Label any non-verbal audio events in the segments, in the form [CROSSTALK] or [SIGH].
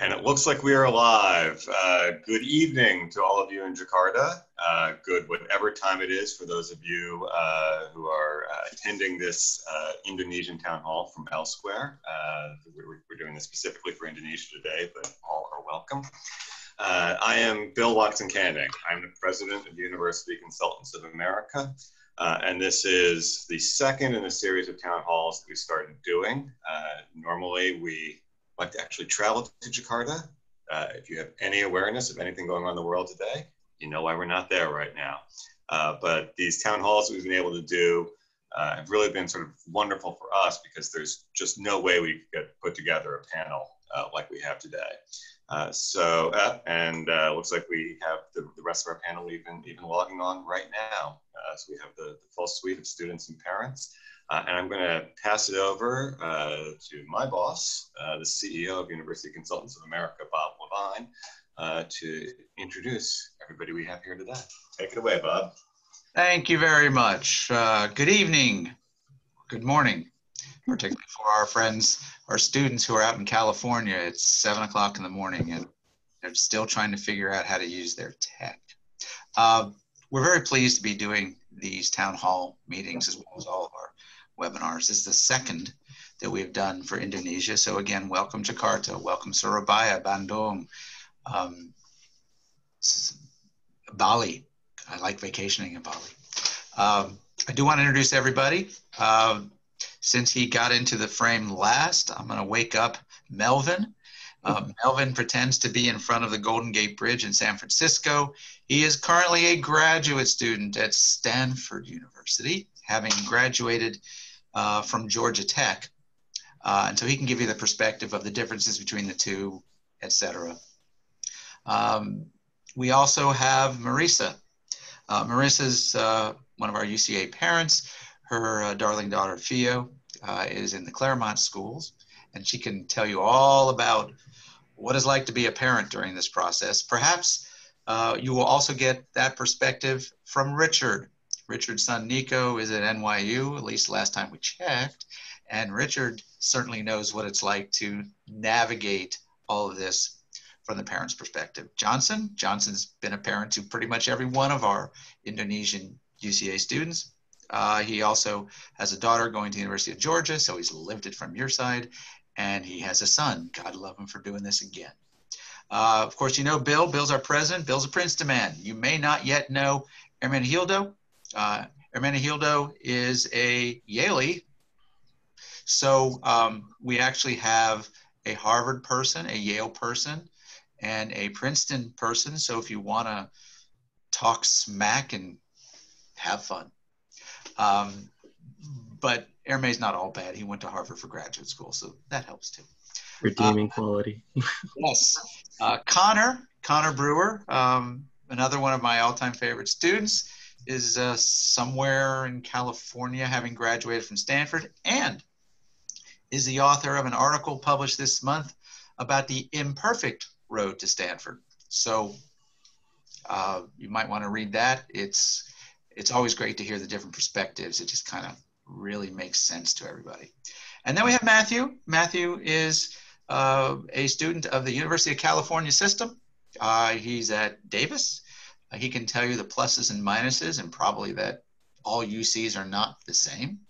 And it looks like we are live. Uh, good evening to all of you in Jakarta. Uh, good whatever time it is for those of you uh, who are uh, attending this uh, Indonesian town hall from elsewhere. Uh, we're, we're, doing this specifically for Indonesia today, but all are welcome. I am Bill Watson Canning. I'm the president of University Consultants of America. And this is the second in a series of town halls that we started doing. normally, we like to actually travel to Jakarta. Uh, if you have any awareness of anything going on in the world today, you know why we're not there right now. Uh, but these town halls that we've been able to do uh, have really been sort of wonderful for us because there's just no way we could put together a panel uh, like we have today. Uh, so, uh, and looks like we have the, the, rest of our panel even, even logging on right now. so we have the, the full suite of students and parents. Uh, and I'm going to pass it over uh, to my boss, uh, the CEO of University Consultants of America, Bob LeVine, uh, to introduce everybody we have here today. Take it away, Bob. Thank you very much. Uh, good evening, good morning, particularly for our friends, our students who are out in California. It's seven o'clock in the morning and they're still trying to figure out how to use their tech. Uh, we're very pleased to be doing these town hall meetings as well as all of our webinars. This is the second that we've done for Indonesia. So again, welcome Jakarta, welcome Surabaya, Bandung, um, Bali. I like vacationing in Bali. Um, I do want to introduce everybody. Uh, since he got into the frame last, I'm going to wake up Melvin. Uh, Melvin pretends to be in front of the Golden Gate Bridge in San Francisco. He is currently a graduate student at Stanford University, having graduated uh, from Georgia Tech. Uh, and so he can give you the perspective of the differences between the two, etc. Um, we also have Marisa. Uh, Marisa's uh, one of our UCA parents. Her uh, darling daughter, Fio, uh, is in the Claremont schools, and she can tell you all about what it's like to be a parent during this process. Perhaps you will also get that perspective from Richard, Richard's son Nico is at NYU, at least last time we checked. And Richard certainly knows what it's like to navigate all of this from the parent's perspective. Jonson, Jonson's been a parent to pretty much every one of our Indonesian UCA students. Uh, he also has a daughter going to the University of Georgia, so he's lived it from your side. And he has a son. God love him for doing this again. Uh, of course, you know Bill. Bill's our president. Bill's a Princeton man. You may not yet know Hermenegildo. Uh, Hermenegildo is a Yalie. So um, we actually have a Harvard person, a Yale person, and a Princeton person. So if you want to talk smack and have fun. Um, but Herme's not all bad. He went to Harvard for graduate school, so that helps too. Redeeming uh, quality. [LAUGHS] yes. Uh, Konner, Konner Brewer, um, another one of my all-time favorite students is uh, somewhere in California, having graduated from Stanford, and is the author of an article published this month about the imperfect road to Stanford. So uh, you might want to read that. It's it's always great to hear the different perspectives. It just kind of really makes sense to everybody. And then we have Matthew. Matthew is uh, a student of the University of California system. Uh, he's at Davis he can tell you the pluses and minuses and probably that all UCs are not the same.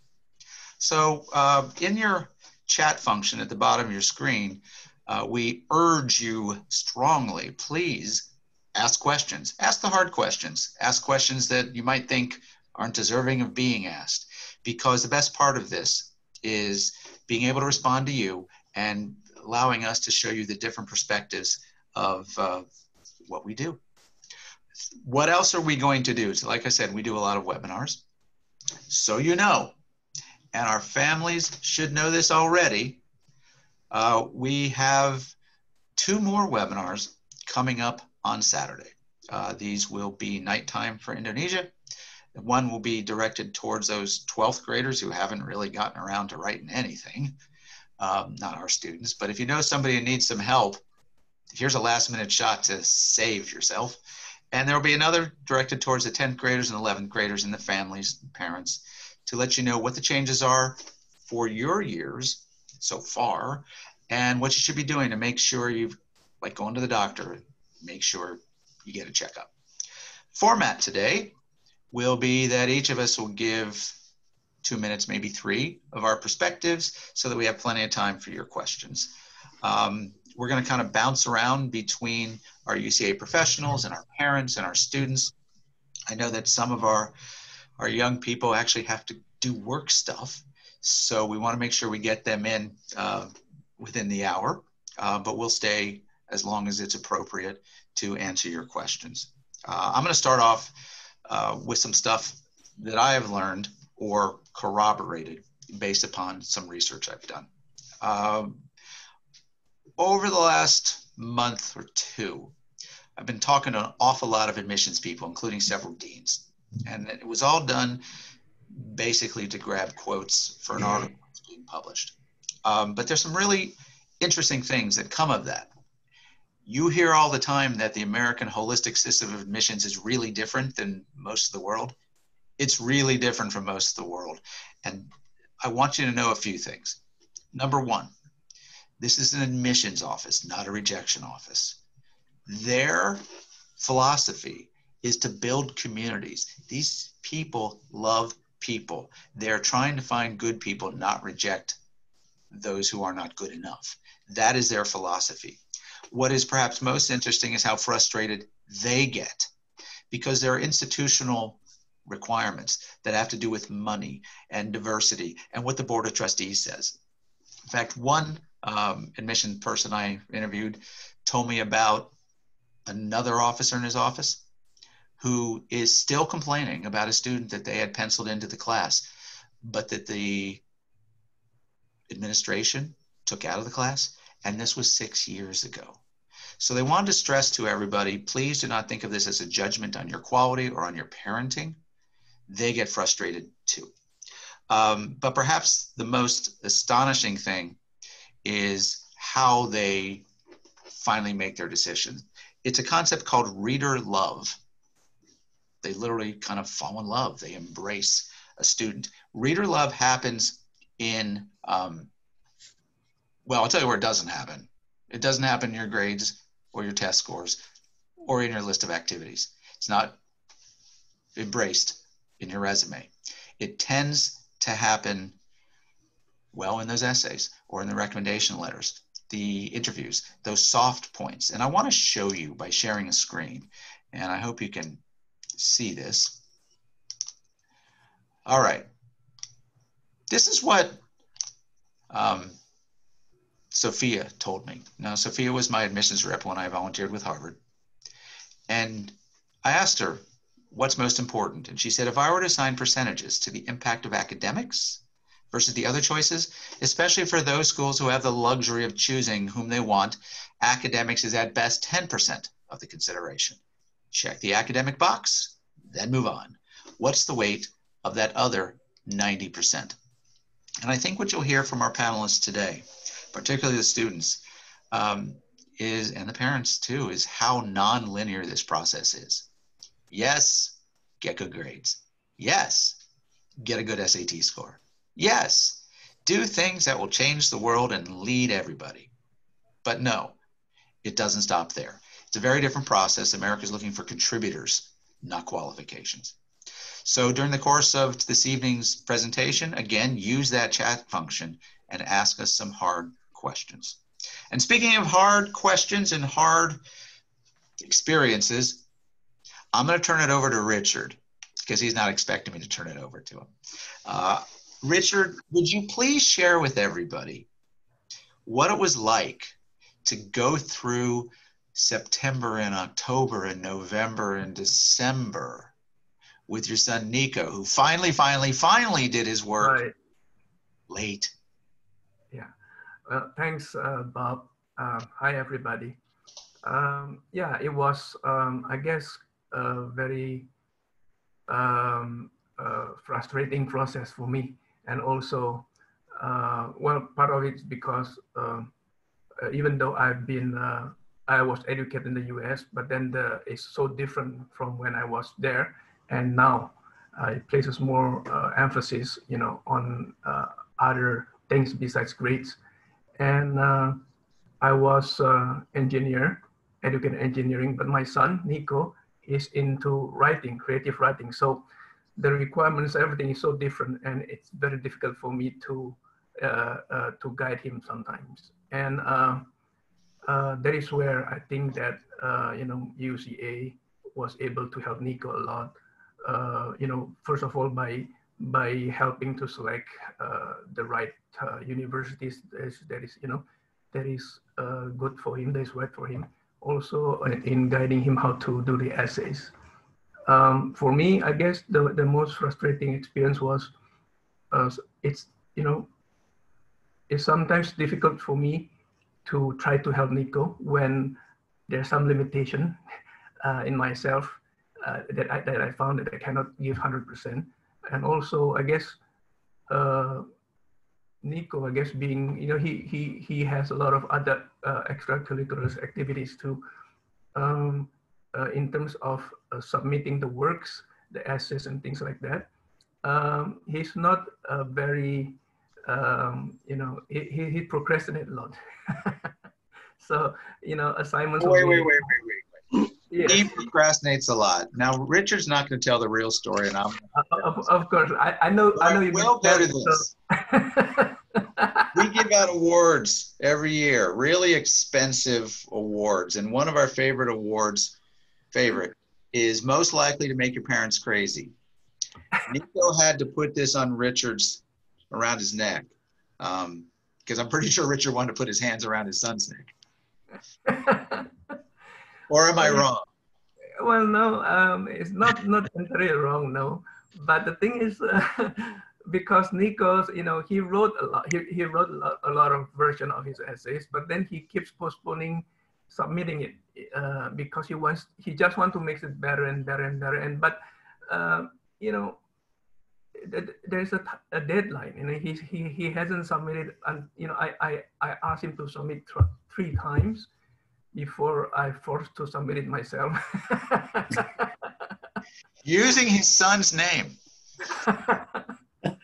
So uh, in your chat function at the bottom of your screen, uh, we urge you strongly, please ask questions. Ask the hard questions. Ask questions that you might think aren't deserving of being asked. Because the best part of this is being able to respond to you and allowing us to show you the different perspectives of uh, what we do what else are we going to do? So, like I said, we do a lot of webinars. So you know, and our families should know this already. Uh, we have two more webinars coming up on Saturday. Uh, these will be nighttime for Indonesia. One will be directed towards those 12th graders who haven't really gotten around to writing anything. Um, not our students, but if you know somebody who needs some help, here's a last minute shot to save yourself. And there will be another directed towards the 10th graders and 11th graders and the families, and parents, to let you know what the changes are for your years so far and what you should be doing to make sure you've, like going to the doctor, make sure you get a checkup. Format today will be that each of us will give two minutes, maybe three, of our perspectives so that we have plenty of time for your questions. Um, we're going to kind of bounce around between our UCA professionals and our parents and our students. I know that some of our our young people actually have to do work stuff, so we want to make sure we get them in uh, within the hour. Uh, but we'll stay as long as it's appropriate to answer your questions. Uh, I'm going to start off uh, with some stuff that I have learned or corroborated based upon some research I've done. Um, over the last month or two, I've been talking to an awful lot of admissions people, including several deans. And it was all done basically to grab quotes for an article that's being published. Um, but there's some really interesting things that come of that. You hear all the time that the American holistic system of admissions is really different than most of the world. It's really different from most of the world. And I want you to know a few things. Number one, this is an admissions office, not a rejection office. Their philosophy is to build communities. These people love people. They're trying to find good people, not reject those who are not good enough. That is their philosophy. What is perhaps most interesting is how frustrated they get because there are institutional requirements that have to do with money and diversity and what the Board of Trustees says. In fact, one um, admission person I interviewed told me about another officer in his office who is still complaining about a student that they had penciled into the class, but that the administration took out of the class, and this was six years ago. So they wanted to stress to everybody please do not think of this as a judgment on your quality or on your parenting. They get frustrated too. Um, but perhaps the most astonishing thing is how they finally make their decisions. It's a concept called reader love. They literally kind of fall in love, they embrace a student. Reader love happens in, um, well, I'll tell you where it doesn't happen. It doesn't happen in your grades or your test scores or in your list of activities. It's not embraced in your resume. It tends to happen well in those essays or in the recommendation letters, the interviews, those soft points. And I want to show you by sharing a screen. And I hope you can see this. All right. This is what um, Sophia told me. Now, Sophia was my admissions rep when I volunteered with Harvard. And I asked her, what's most important? And she said, if I were to assign percentages to the impact of academics versus the other choices, especially for those schools who have the luxury of choosing whom they want, academics is at best 10% of the consideration. Check the academic box, then move on. What's the weight of that other 90%? And I think what you'll hear from our panelists today, particularly the students, um, is, and the parents too, is how nonlinear this process is. Yes, get good grades. Yes, get a good SAT score. Yes, do things that will change the world and lead everybody. But no, it doesn't stop there. It's a very different process. America is looking for contributors, not qualifications. So during the course of this evening's presentation, again, use that chat function and ask us some hard questions. And speaking of hard questions and hard experiences, I'm going to turn it over to Richard because he's not expecting me to turn it over to him. Uh, Richard, would you please share with everybody what it was like to go through September and October and November and December with your son Nico, who finally, finally, finally did his work Right. late? Well, thanks, uh, Bob. Uh, hi, everybody. Um, yeah, it was, um, I guess, a very um, uh, frustrating process for me. And also, uh, well, part of it is because um, uh, even though I've been, uh, I was educated in the US, but then the, it's so different from when I was there. And now uh, it places more uh, emphasis, you know, on uh, other things besides grades and uh, I was uh, engineer, educated engineering, but my son, Nico, is into writing, creative writing. So the requirements, everything is so different and it's very difficult for me to, uh, uh, to guide him sometimes. And uh, uh, that is where I think that, you know, UCA was able to help Nico a lot. you know, first of all, by by helping to select uh, the right uh, universities that is, you know, that is uh, good for him, that is right for him. Also in guiding him how to do the essays. Um, for me, I guess the, the most frustrating experience was uh, it's, you know, it's sometimes difficult for me to try to help Nico when there's some limitation [LAUGHS] uh, in myself uh, that, I, that I found that I cannot give 100%. And also, I guess, uh, Nico, I guess being, you know, he, he, he has a lot of other uh, extracurricular activities too. Um, uh, in terms of uh, submitting the works, the essays and things like that. Um, he's not a very, um, you know, he, he, he procrastinates a lot. [LAUGHS] so, you know, assignments. Wait, wait, wait, wait, wait. Yes. He procrastinates a lot. Now, Richard's not going to tell the real story, and I'm. Uh, of, of, course, I, I know. I know you. We'll go to this. [LAUGHS] We give out awards every year, really expensive awards, and one of our favorite awards, favorite, is most likely to make your parents crazy. Nico had to put this on Richard's around his neck because um, I'm pretty sure Richard wanted to put his hands around his son's neck. [LAUGHS] or am I wrong? Well, no, um, it's not not entirely wrong, no. But the thing is, uh, [LAUGHS] because Nikos, you know, he wrote a lot. He, he wrote a lot, a lot of version of his essays, but then he keeps postponing submitting it uh, because he wants he just want to make it better and better and better. And but uh, you know, there's a, a deadline. You know, he he he hasn't submitted. And you know, I I I asked him to submit th three times before I forced to submit it myself. [LAUGHS] Using his son's name. [LAUGHS]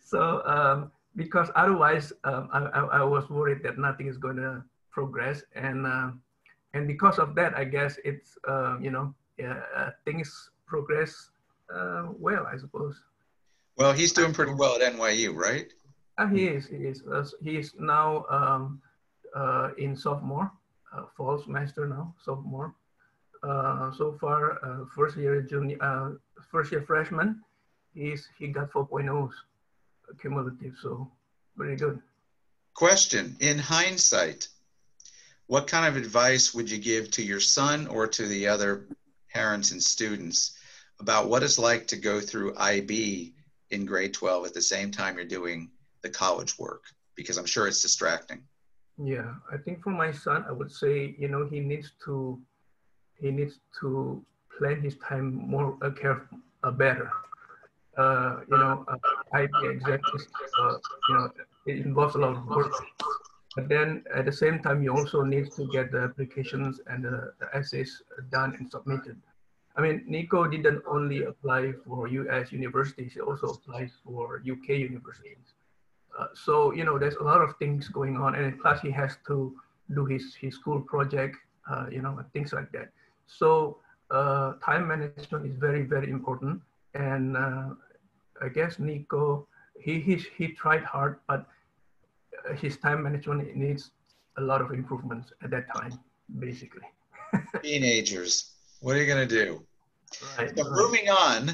so um, because otherwise um, I, I, I, was worried that nothing is going to progress and uh, and because of that I guess it's uh, you know uh, things progress uh, well I suppose. Well, he's doing pretty well at NYU, right? Uh, he is. He is. Uh, he is now um, in sophomore, Uh, fall semester now, sophomore. Uh, so far, uh, first year junior, first year freshman, he's he got 4.0s cumulative. So very good. Question In hindsight, what kind of advice would you give to your son or to the other parents and students about what it's like to go through IB in grade 12 at the same time you're doing the college work? Because I'm sure it's distracting. Yeah, I think for my son, I would say, you know, he needs to he needs to plan his time more uh, careful, uh, better uh, you know, uh, is, uh, you know, it involves a lot of work. But then at the same time, you also need to get the applications and the, the essays done and submitted. I mean, Nico didn't only apply for US universities, he also applies for UK universities. Uh, so, you know, there's a lot of things going on. And plus he has to do his, his school project, uh, you know, things like that. So uh, time management is very, very important. And uh, I guess Nico, he, he, he tried hard, but his time management needs a lot of improvements at that time, basically. [LAUGHS] Teenagers, what are you going to do? Right, so moving on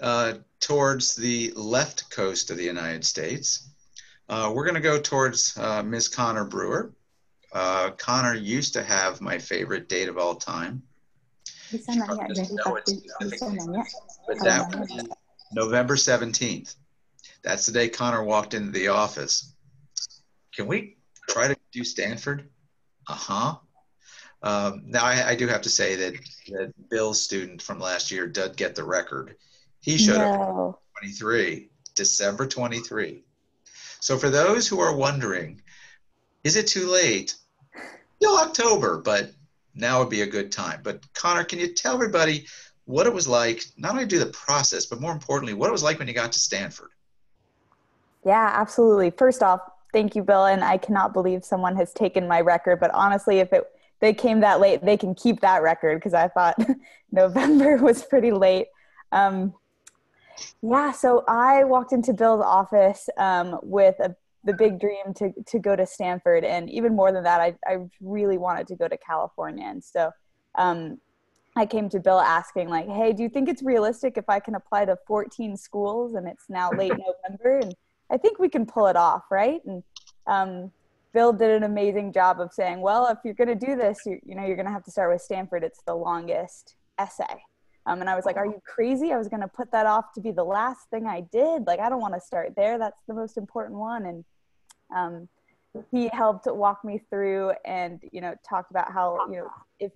uh, towards the left coast of the United States, uh, we're going to go towards uh, Ms. Konner Brewer. Uh, Konner used to have my favorite date of all time. Bisa nanya bisa nanya. But that November 17th. That's the day Konner walked into the office. Can we try to do Stanford? Uh huh. Um, now, I, I, do have to say that, that Bill's student from last year did get the record. He showed no. up 23, December 23. So, for those who are wondering, is it too late? Still October, but now would be a good time. But, Konner, can you tell everybody what it was like, not only do the process, but more importantly, what it was like when you got to Stanford. Yeah, absolutely. First off, thank you, Bill. And I cannot believe someone has taken my record. But honestly, if it they came that late, they can keep that record because I thought [LAUGHS] November was pretty late. Um, yeah, so I walked into Bill's office um, with a, the big dream to to go to Stanford, and even more than that, I I really wanted to go to California, and so. Um, I came to Bill asking, like, hey, do you think it's realistic if I can apply to 14 schools and it's now late [LAUGHS] November? And I think we can pull it off, right? And um, Bill did an amazing job of saying, well, if you're going to do this, you, you know, you're going to have to start with Stanford. It's the longest essay. Um, and I was like, are you crazy? I was going to put that off to be the last thing I did. Like, I don't want to start there. That's the most important one. And um, he helped walk me through and, you know, talked about how, you know, if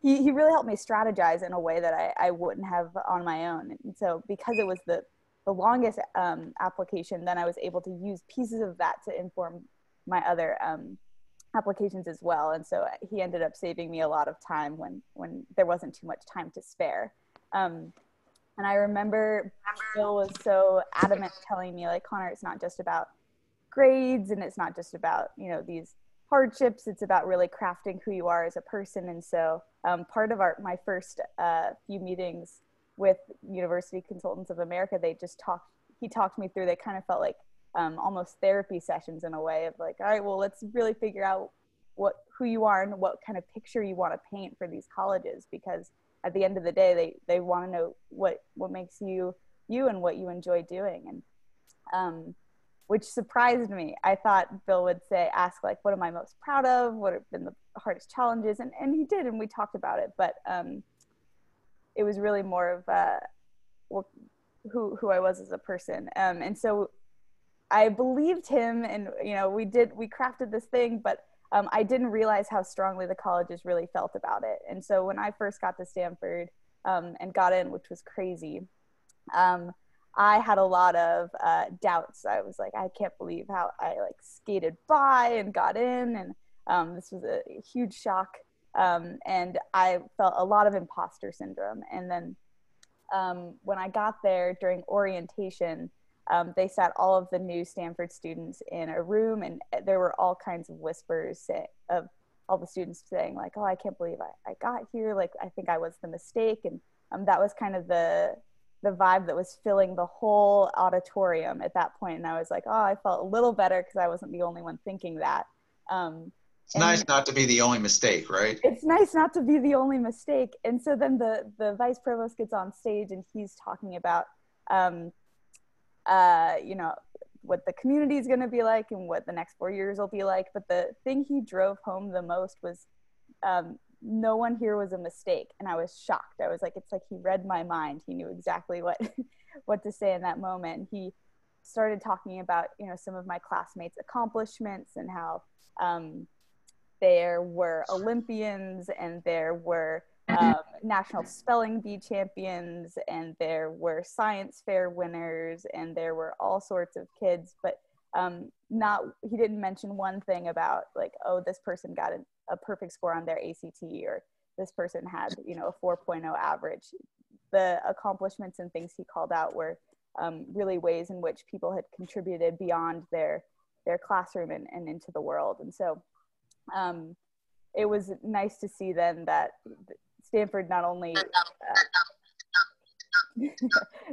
he, he really helped me strategize in a way that I, I wouldn't have on my own. And so because it was the, the longest um, application, then I was able to use pieces of that to inform my other um, applications as well. And so he ended up saving me a lot of time when, when there wasn't too much time to spare. Um, and I remember Bill was so adamant telling me like, Konner, it's not just about grades and it's not just about, you know, these hardships. It's about really crafting who you are as a person. And so um, part of our my first uh, few meetings with University Consultants of America, they just talked. He talked me through. They kind of felt like um, almost therapy sessions in a way of like, all right, well, let's really figure out what who you are and what kind of picture you want to paint for these colleges because at the end of the day they they want to know what what makes you you and what you enjoy doing and um, which surprised me. I thought Bill would say, ask like, what am I most proud of? What have been the hardest challenges? And, and he did, and we talked about it, but um, it was really more of uh, well, who, who I was as a person. Um, and so I believed him and, you know, we did, we crafted this thing, but um, I didn't realize how strongly the colleges really felt about it. And so when I first got to Stanford um, and got in, which was crazy, um, I had a lot of uh, doubts. I was like, I can't believe how I like skated by and got in, and um, this was a huge shock. Um, and I felt a lot of imposter syndrome. And then um, when I got there during orientation, um, they sat all of the new Stanford students in a room, and there were all kinds of whispers say, of all the students saying like, "Oh, I can't believe I, I got here. Like, I think I was the mistake." And um, that was kind of the the vibe that was filling the whole auditorium at that point. and i was like oh i felt a little better because i wasn't the only one thinking that um, it's nice not to be the only mistake right it's nice not to be the only mistake and so then the the vice provost gets on stage and he's talking about um, uh, you know what the community is going to be like and what the next four years will be like. But the thing he drove home the most was um, no one here was a mistake. And i was shocked. I was like it's like he read my mind. He knew exactly what [LAUGHS] what to say in that moment. He started talking about you know some of my classmates accomplishments and how um, there were olympians and there were um, national spelling bee champions and there were science fair winners and there were all sorts of kids but um, not he didn't mention one thing about like oh this person got an a perfect score on their ACT or this person had, you know, a 4.0 average. The accomplishments and things he called out were um, really ways in which people had contributed beyond their their classroom and, and into the world. And so um, it was nice to see then that Stanford not only uh, [LAUGHS]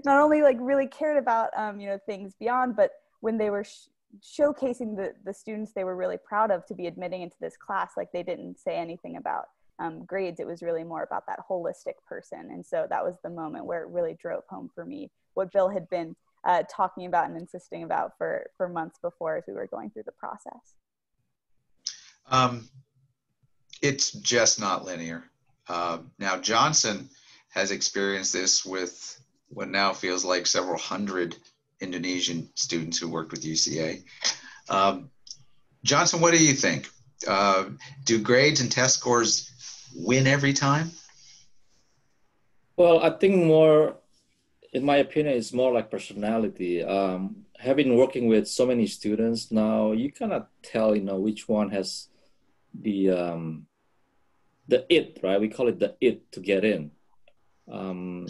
not only like really cared about um, you know things beyond, but when they were sh- showcasing the, the students they were really proud of to be admitting into this class like they didn't say anything about um, grades. It was really more about that holistic person. And so that was the moment where it really drove home for me what bill had been uh, talking about and insisting about for for months before as we were going through the process. Um, it's just not linear uh, now jonson has experienced this with what now feels like several hundred Indonesian students who worked with UCA. Um, Jonson, what do you think? Uh, do grades and test scores win every time? Well, I think more, in my opinion, it's more like personality. Um, having working with so many students now, you cannot tell, you know, which one has the um, the it, right? We call it the it to get in. Um,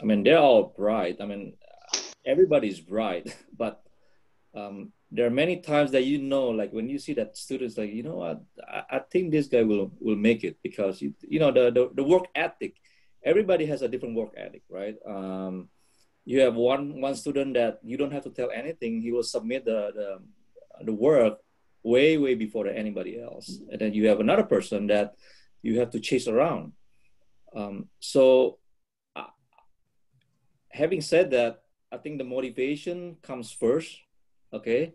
I mean, they're all bright. I mean, everybody's bright, [LAUGHS] but um, there are many times that you know, like when you see that students, like you know what, I, I think this guy will will make it because you, you know the, the the work ethic. Everybody has a different work ethic, right? Um, you have one one student that you don't have to tell anything; he will submit the the, the work way way before anybody else, and then you have another person that you have to chase around. Um, so, uh, having said that, I think the motivation comes first, okay,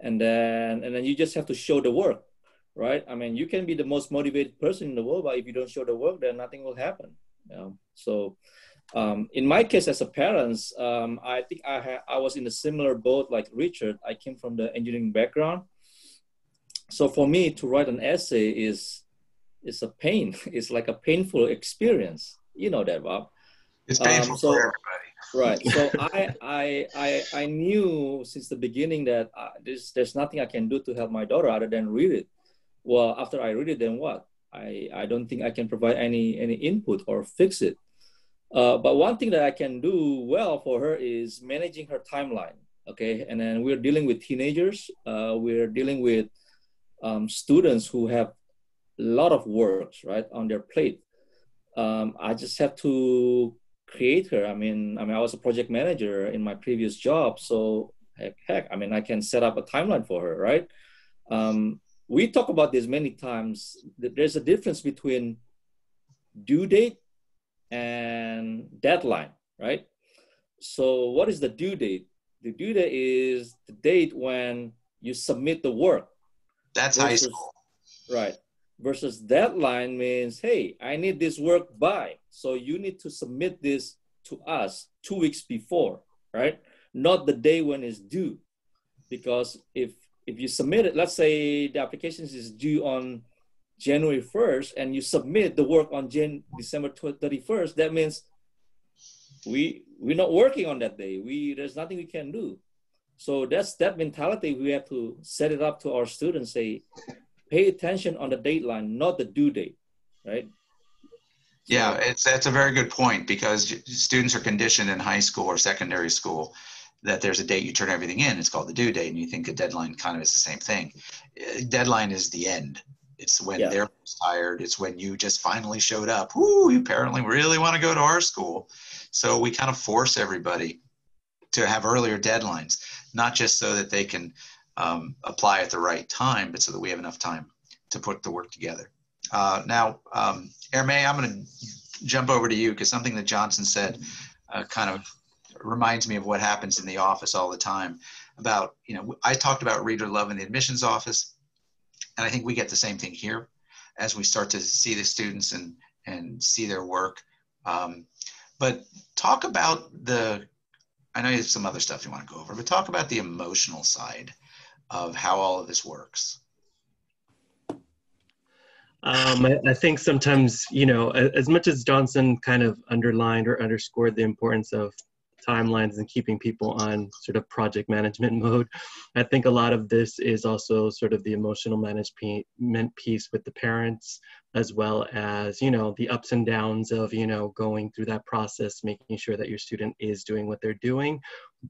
and then and then you just have to show the work, right? I mean, you can be the most motivated person in the world, but if you don't show the work, then nothing will happen. You know? So, um, in my case as a parent, um, I think I ha- I was in a similar boat like Richard. I came from the engineering background, so for me to write an essay is is a pain. [LAUGHS] It's like a painful experience. You know that, Bob. It's painful um, so, for everybody. right. So [LAUGHS] I, I, I, I knew since the beginning that uh, there's, there's nothing I can do to help my daughter other than read it. Well, after I read it, then what? I, I don't think I can provide any, any input or fix it. Uh, but one thing that I can do well for her is managing her timeline. Okay. And then we're dealing with teenagers. Uh, we're dealing with um, students who have lot of works, right, on their plate. Um, I just have to create her. I mean, I mean, I was a project manager in my previous job, so heck, heck I mean, I can set up a timeline for her, right? Um, we talk about this many times. There's a difference between due date and deadline, right? So, what is the due date? The due date is the date when you submit the work. That's versus, high school. Right. Versus deadline means, hey, I need this work by. So you need to submit this to us two weeks before, right? Not the day when it's due. Because if if you submit it, let's say the application is due on January 1st and you submit the work on Jan- December 31st, that means we we're not working on that day. We there's nothing we can do. So that's that mentality we have to set it up to our students. Say, pay attention on the deadline, not the due date, right? Yeah, it's that's a very good point because students are conditioned in high school or secondary school that there's a date you turn everything in. It's called the due date, and you think a deadline kind of is the same thing. Uh, deadline is the end. It's when yeah. they're tired. It's when you just finally showed up. Whoo, you apparently really want to go to our school. So we kind of force everybody to have earlier deadlines, not just so that they can um, apply at the right time, but so that we have enough time to put the work together. Uh, now, um, Herme, I'm going to jump over to you because something that Jonson said uh, kind of reminds me of what happens in the office all the time about, you know, I talked about reader love in the admissions office, and I think we get the same thing here as we start to see the students and, and see their work. Um, but talk about the I know you have some other stuff you want to go over, but talk about the emotional side of how all of this works. Um, I, I, think sometimes, you know, as much as Jonson kind of underlined or underscored the importance of timelines and keeping people on sort of project management [LAUGHS] mode, I think a lot of this is also sort of the emotional management piece with the parents, as well as you know the ups and downs of you know going through that process making sure that your student is doing what they're doing.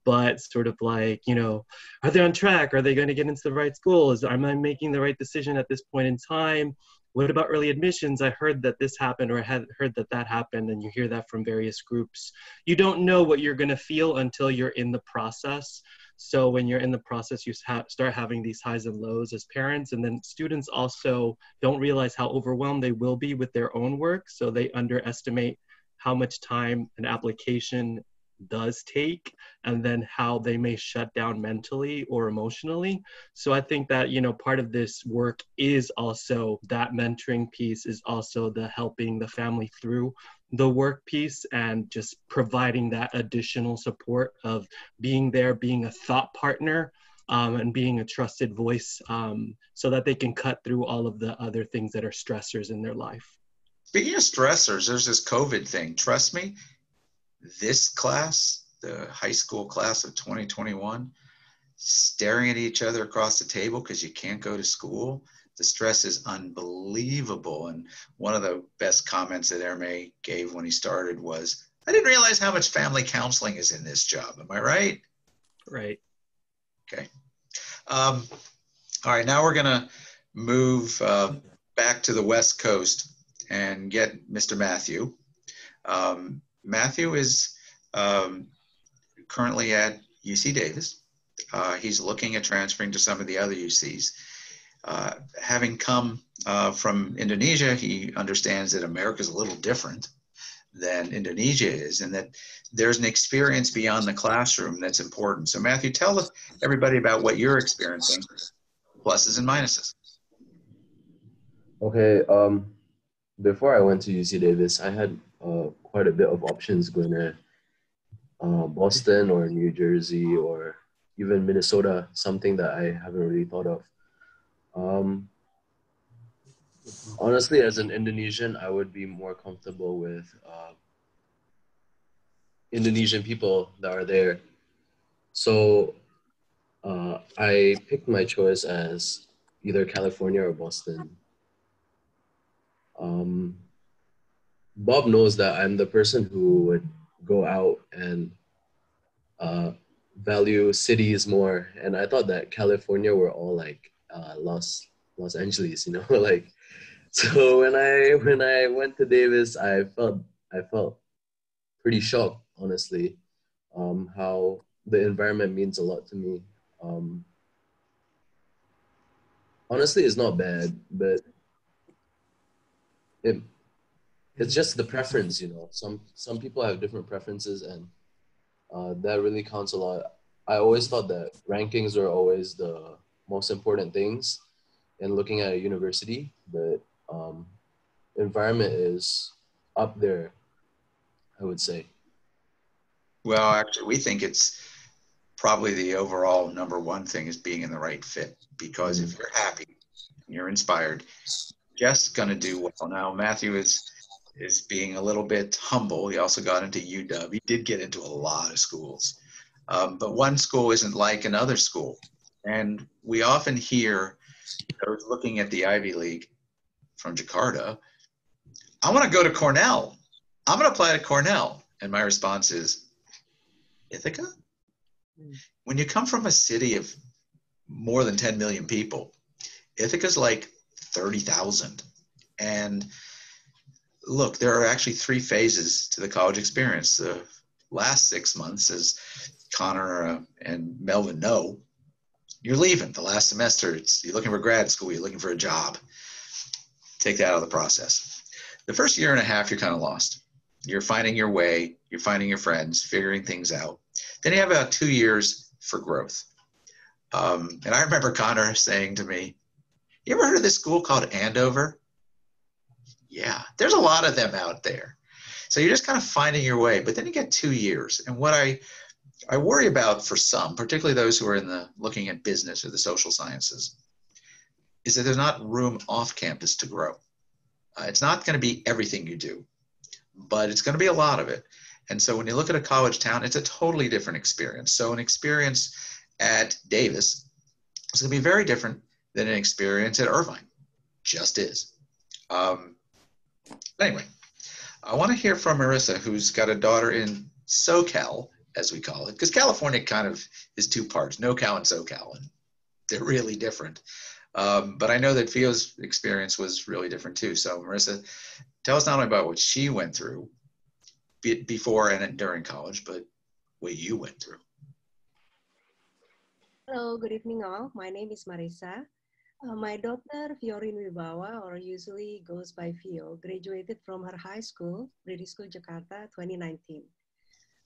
But sort of like you know are they on track? Are they going to get into the right schools? Am i making the right decision at this point in time what about early admissions i heard that this happened or i had heard that that happened and you hear that from various groups you don't know what you're going to feel until you're in the process so when you're in the process, you ha- start having these highs and lows as parents, and then students also don't realize how overwhelmed they will be with their own work. So they underestimate how much time an application does take and then how they may shut down mentally or emotionally so i think that you know part of this work is also that mentoring piece is also the helping the family through the work piece and just providing that additional support of being there, being a thought partner, um, and being a trusted voice um, so that they can cut through all of the other things that are stressors in their life. Speaking of stressors, there's this COVID thing. Trust me, this class, the high school class of 2021, staring at each other across the table because you can't go to school the stress is unbelievable. And one of the best comments that Herme gave when he started was, I didn't realize how much family counseling is in this job. Am I right? Right. Okay. Um, all right, now we're going to move uh, back to the West Coast and get Mr. Matthew. Um, Matthew is um, currently at UC Davis. Uh, he's looking at transferring to some of the other UCs. Uh, having come uh, from Indonesia, he understands that America is a little different than Indonesia is, and that there's an experience beyond the classroom that's important. So, Matthew, tell everybody about what you're experiencing, pluses and minuses. Okay. Um, before I went to UC Davis, I had uh, quite a bit of options going to uh, Boston or New Jersey or even Minnesota, something that I haven't really thought of. Um, honestly, as an Indonesian, I would be more comfortable with uh, Indonesian people that are there. So uh, I picked my choice as either California or Boston. Um, Bob knows that I'm the person who would go out and uh, value cities more, and I thought that California were all like uh, Los Los Angeles, you know, [LAUGHS] like. So when I when I went to Davis, I felt I felt pretty shocked, honestly, um, how the environment means a lot to me. Um, honestly, it's not bad, but it it's just the preference, you know. Some some people have different preferences, and uh, that really counts a lot. I always thought that rankings were always the most important things in looking at a university, but um, environment is up there, I would say. Well, actually, we think it's probably the overall number one thing is being in the right fit because if you're happy, and you're inspired, just going to do well. Now, Matthew is is being a little bit humble. He also got into UW. He did get into a lot of schools, um, but one school isn't like another school. And we often hear those looking at the Ivy League from Jakarta, I want to go to Cornell. I'm going to apply to Cornell. And my response is, Ithaca? When you come from a city of more than 10 million people, Ithaca's like 30,000. And look, there are actually three phases to the college experience. The last six months, as Konner uh, and Melvin know, you're leaving the last semester. It's, you're looking for grad school, you're looking for a job. Take that out of the process. The first year and a half, you're kind of lost. You're finding your way, you're finding your friends, figuring things out. Then you have about two years for growth. Um, and I remember Konner saying to me, You ever heard of this school called Andover? Yeah, there's a lot of them out there. So you're just kind of finding your way, but then you get two years. And what I I worry about for some, particularly those who are in the looking at business or the social sciences, is that there's not room off campus to grow. Uh, it's not going to be everything you do, but it's going to be a lot of it. And so when you look at a college town, it's a totally different experience. So an experience at Davis is going to be very different than an experience at Irvine. Just is. Um, anyway, I want to hear from Marisa, who's got a daughter in SoCal, as we call it, because California kind of is two parts, NoCal and SoCal, and they're really different. Um, but I know that Fio's experience was really different too. So Marisa, tell us not only about what she went through before and during college, but what you went through. Hello, good evening all. My name is Marisa. Uh, my daughter, Fiorin Wibawa, or usually goes by Fio, graduated from her high school, British School Jakarta, 2019.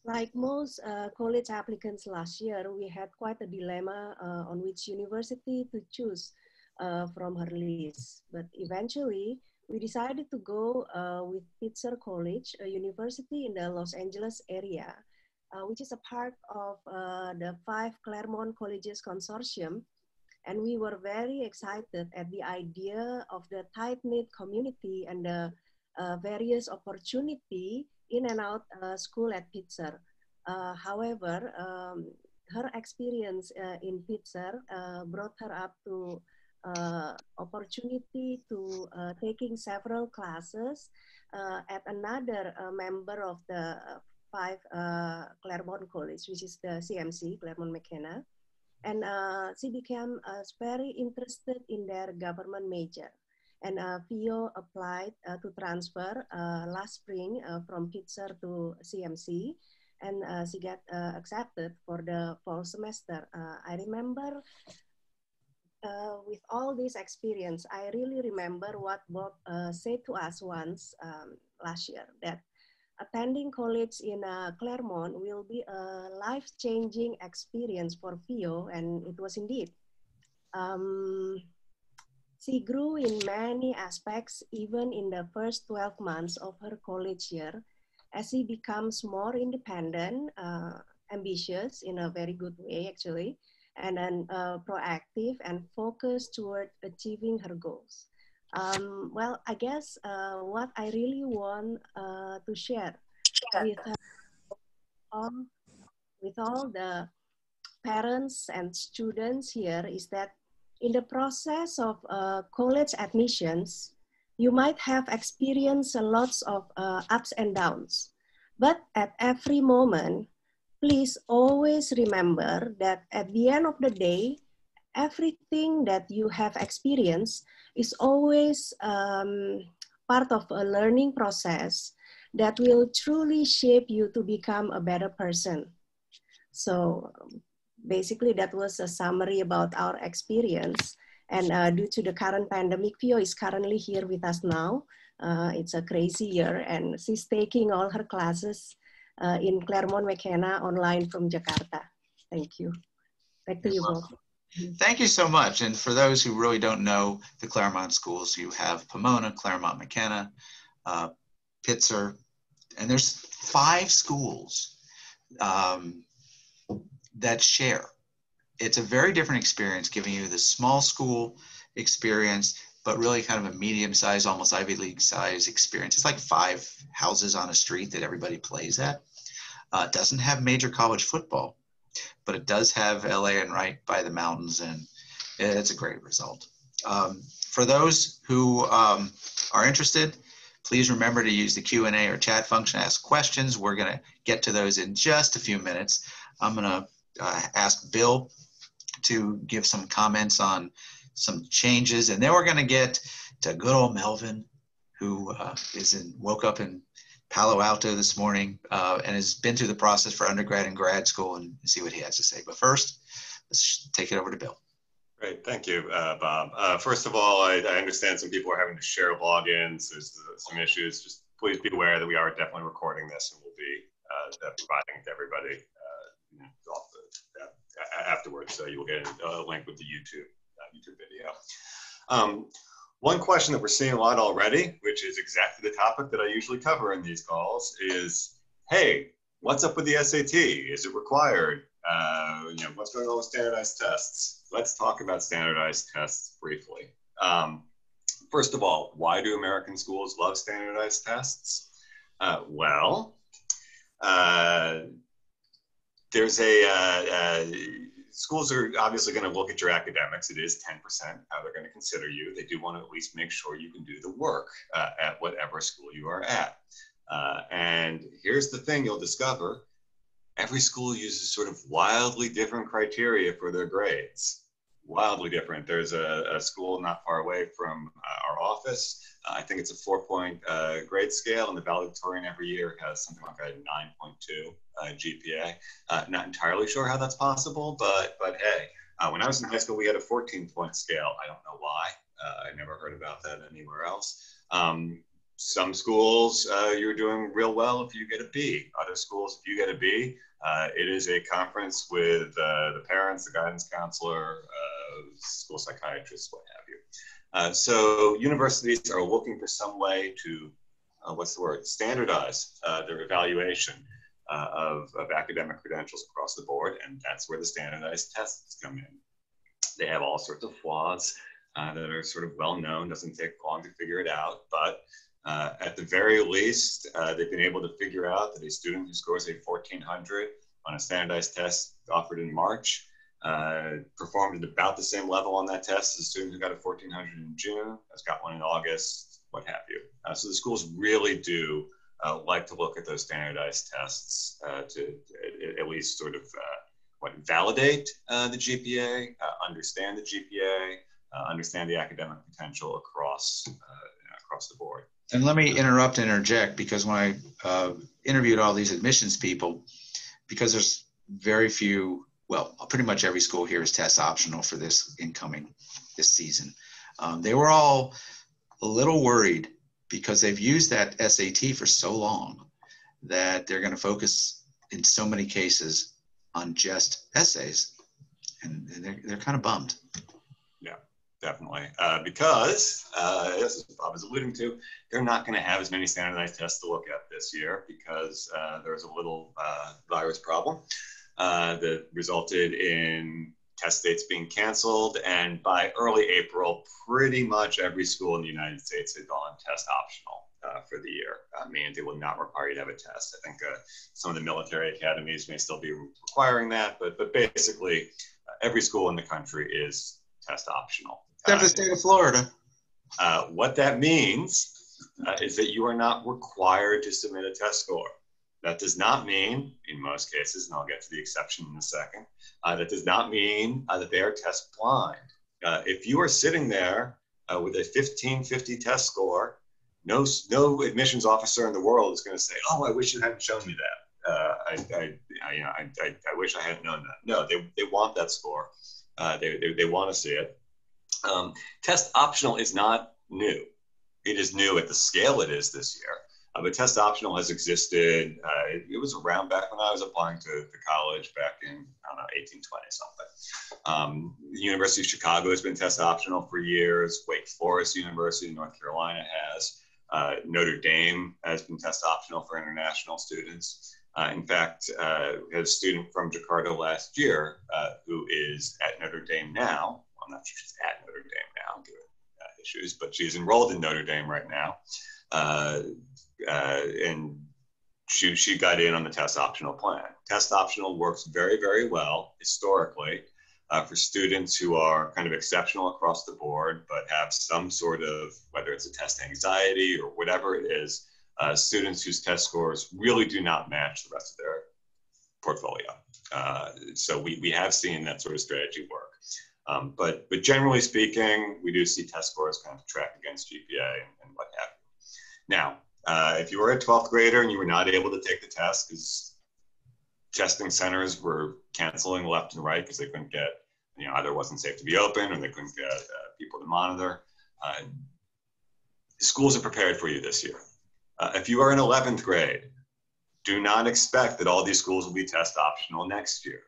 Like most uh, college applicants last year, we had quite a dilemma uh, on which university to choose uh, from her list. But eventually, we decided to go uh, with Pitzer College, a university in the Los Angeles area, which is a part of the five Claremont Colleges Consortium and we were very excited at the idea of the tight-knit community and the uh, various opportunity in and out uh, school at Pitzer. Uh, however, um, her experience uh, in Pitzer uh, brought her up to uh, opportunity to taking several classes at another member of the five Claremont College, which is the CMC, Claremont McKenna. And uh, she became uh, very interested in their government major. And uh, Fio applied uh, to transfer uh, last spring uh, from Pitzer to CMC, and she got accepted for the fall semester. I remember with all this experience, I really remember what Bob said to us once um, last year that attending college in uh, Claremont will be a life-changing experience for Fio, and it was indeed. Um, she grew in many aspects, even in the first 12 months of her college year, as she becomes more independent, uh, ambitious in a very good way, actually, and then uh, proactive and focused toward achieving her goals. Um, well, I guess uh, what I really want uh, to share with uh, all, with all the parents and students here is that in the process of uh, college admissions, you might have experienced lots of uh, ups and downs. But at every moment, please always remember that at the end of the day, everything that you have experienced is always um, part of a learning process that will truly shape you to become a better person. So basically that was a summary about our experience. And uh, due to the current pandemic, Fio is currently here with us now. Uh, it's a crazy year and she's taking all her classes uh, in Claremont McKenna online from Jakarta. Thank you. Back to you, Bob. Thank you so much. And for those who really don't know the Claremont schools, you have Pomona, Claremont McKenna, uh, Pitzer, and there's five schools um, that share. It's a very different experience giving you the small school experience, but really kind of a medium sized, almost Ivy League size experience. It's like five houses on a street that everybody plays at. Uh, doesn't have major college football, but it does have LA and right by the mountains, and it's a great result. Um, for those who um, are interested, please remember to use the Q&A or chat function ask questions. We're going to get to those in just a few minutes. I'm going to uh, ask Bill to give some comments on some changes, and then we're going to get to good old Melvin, who uh, is in woke up in Palo Alto this morning uh, and has been through the process for undergrad and grad school and see what he has to say. But first, let's take it over to Bill. Great, thank you, uh, Bob. Uh, first of all, I, I, understand some people are having to share logins. There's some issues. Just please be aware that we are definitely recording this and we'll be uh, providing it to everybody uh, afterwards. So you'll get a link with the YouTube uh, YouTube video. Um, one question that we're seeing a lot already, which is exactly the topic that I usually cover in these calls, is hey, what's up with the SAT? Is it required? Uh, you know, what's going on with standardized tests? Let's talk about standardized tests briefly. Um, first of all, why do American schools love standardized tests? Uh, well, uh, there's a, uh, uh, schools are obviously going to look at your academics. It is 10% how they're going to consider you. They do want to at least make sure you can do the work uh, at whatever school you are at. Uh, and here's the thing you'll discover every school uses sort of wildly different criteria for their grades. Wildly different. There's a, a school not far away from uh, our office. Uh, I think it's a four point uh, grade scale, and the valedictorian every year has something like a 9.2 uh, GPA. Uh, not entirely sure how that's possible, but but hey, uh, when I was in high school, we had a 14 point scale. I don't know why. Uh, I never heard about that anywhere else. Um, some schools uh, you're doing real well if you get a B. Other schools, if you get a B, uh, it is a conference with the parents, the guidance counselor, school psychiatrists, what have you. so universities are looking for some way to, what's the word, standardize their evaluation uh, of, of academic credentials across the board, and that's where the standardized tests come in. They have all sorts of flaws uh, that are sort of well known, doesn't take long to figure it out, but uh, at the very least, uh, they've been able to figure out that a student who scores a 1400 on a standardized test offered in March uh, performed at about the same level on that test as a student who got a 1400 in June, has got one in August, what have you. Uh, so the schools really do uh, like to look at those standardized tests uh, to at, least sort of uh, what, validate uh, the GPA, understand the GPA, understand the academic potential across across the board. And let me interrupt and interject because when I interviewed all these admissions people, because there's very few, well, pretty much every school here is test optional for this incoming this season. Um, they were all a little worried because they've used that SAT for so long that they're going to focus in so many cases on just essays, and they're, they're kind of bummed Yeah, definitely. Uh, because, uh, as Bob is alluding to, they're not going to have as many standardized tests to look at this year because uh, there's a little uh, virus problem uh, that resulted in test dates being canceled. And by early April, pretty much every school in the United States had gone test optional. Uh, for the year, meaning they will not require you to have a test. I think some of the military academies may still be requiring that, but but basically, every school in the country is test optional. Except the state of Florida. Uh, what that means uh, is that you are not required to submit a test score. That does not mean, in most cases, and I'll get to the exception in a second, uh, that does not mean uh, that they are test blind. Uh, if you are sitting there uh, with a 1550 test score, no, no admissions officer in the world is going to say, "Oh, I wish you hadn't shown me that. I, I, I, I, I, I, wish I hadn't known that." No, they, they want that score. they, they, they want to see it. Um, test optional is not new. It is new at the scale it is this year. Uh, but test optional has existed. Uh, it, it, was around back when I was applying to, to college back in, I don't know, 1820 something. Um, the University of Chicago has been test optional for years. Wake Forest University, in North Carolina has. Uh, Notre Dame has been test optional for international students. Uh, in fact, uh, we had a student from Jakarta last year uh, who is at Notre Dame now I'm not sure she's at Notre Dame now, given uh, issues, but she's enrolled in Notre Dame right now. Uh, uh, and she, she got in on the test optional plan. Test optional works very, very well historically uh, for students who are kind of exceptional across the board, but have some sort of, whether it's a test anxiety or whatever it is, uh, students whose test scores really do not match the rest of their portfolio. Uh, so we, we have seen that sort of strategy work. Um, but, but generally speaking, we do see test scores kind of track against GPA and, and what have you. Now, uh, if you were a 12th grader and you were not able to take the test because testing centers were canceling left and right because they couldn't get, you know, either it wasn't safe to be open or they couldn't get uh, people to monitor, uh, schools are prepared for you this year. Uh, if you are in 11th grade, do not expect that all these schools will be test optional next year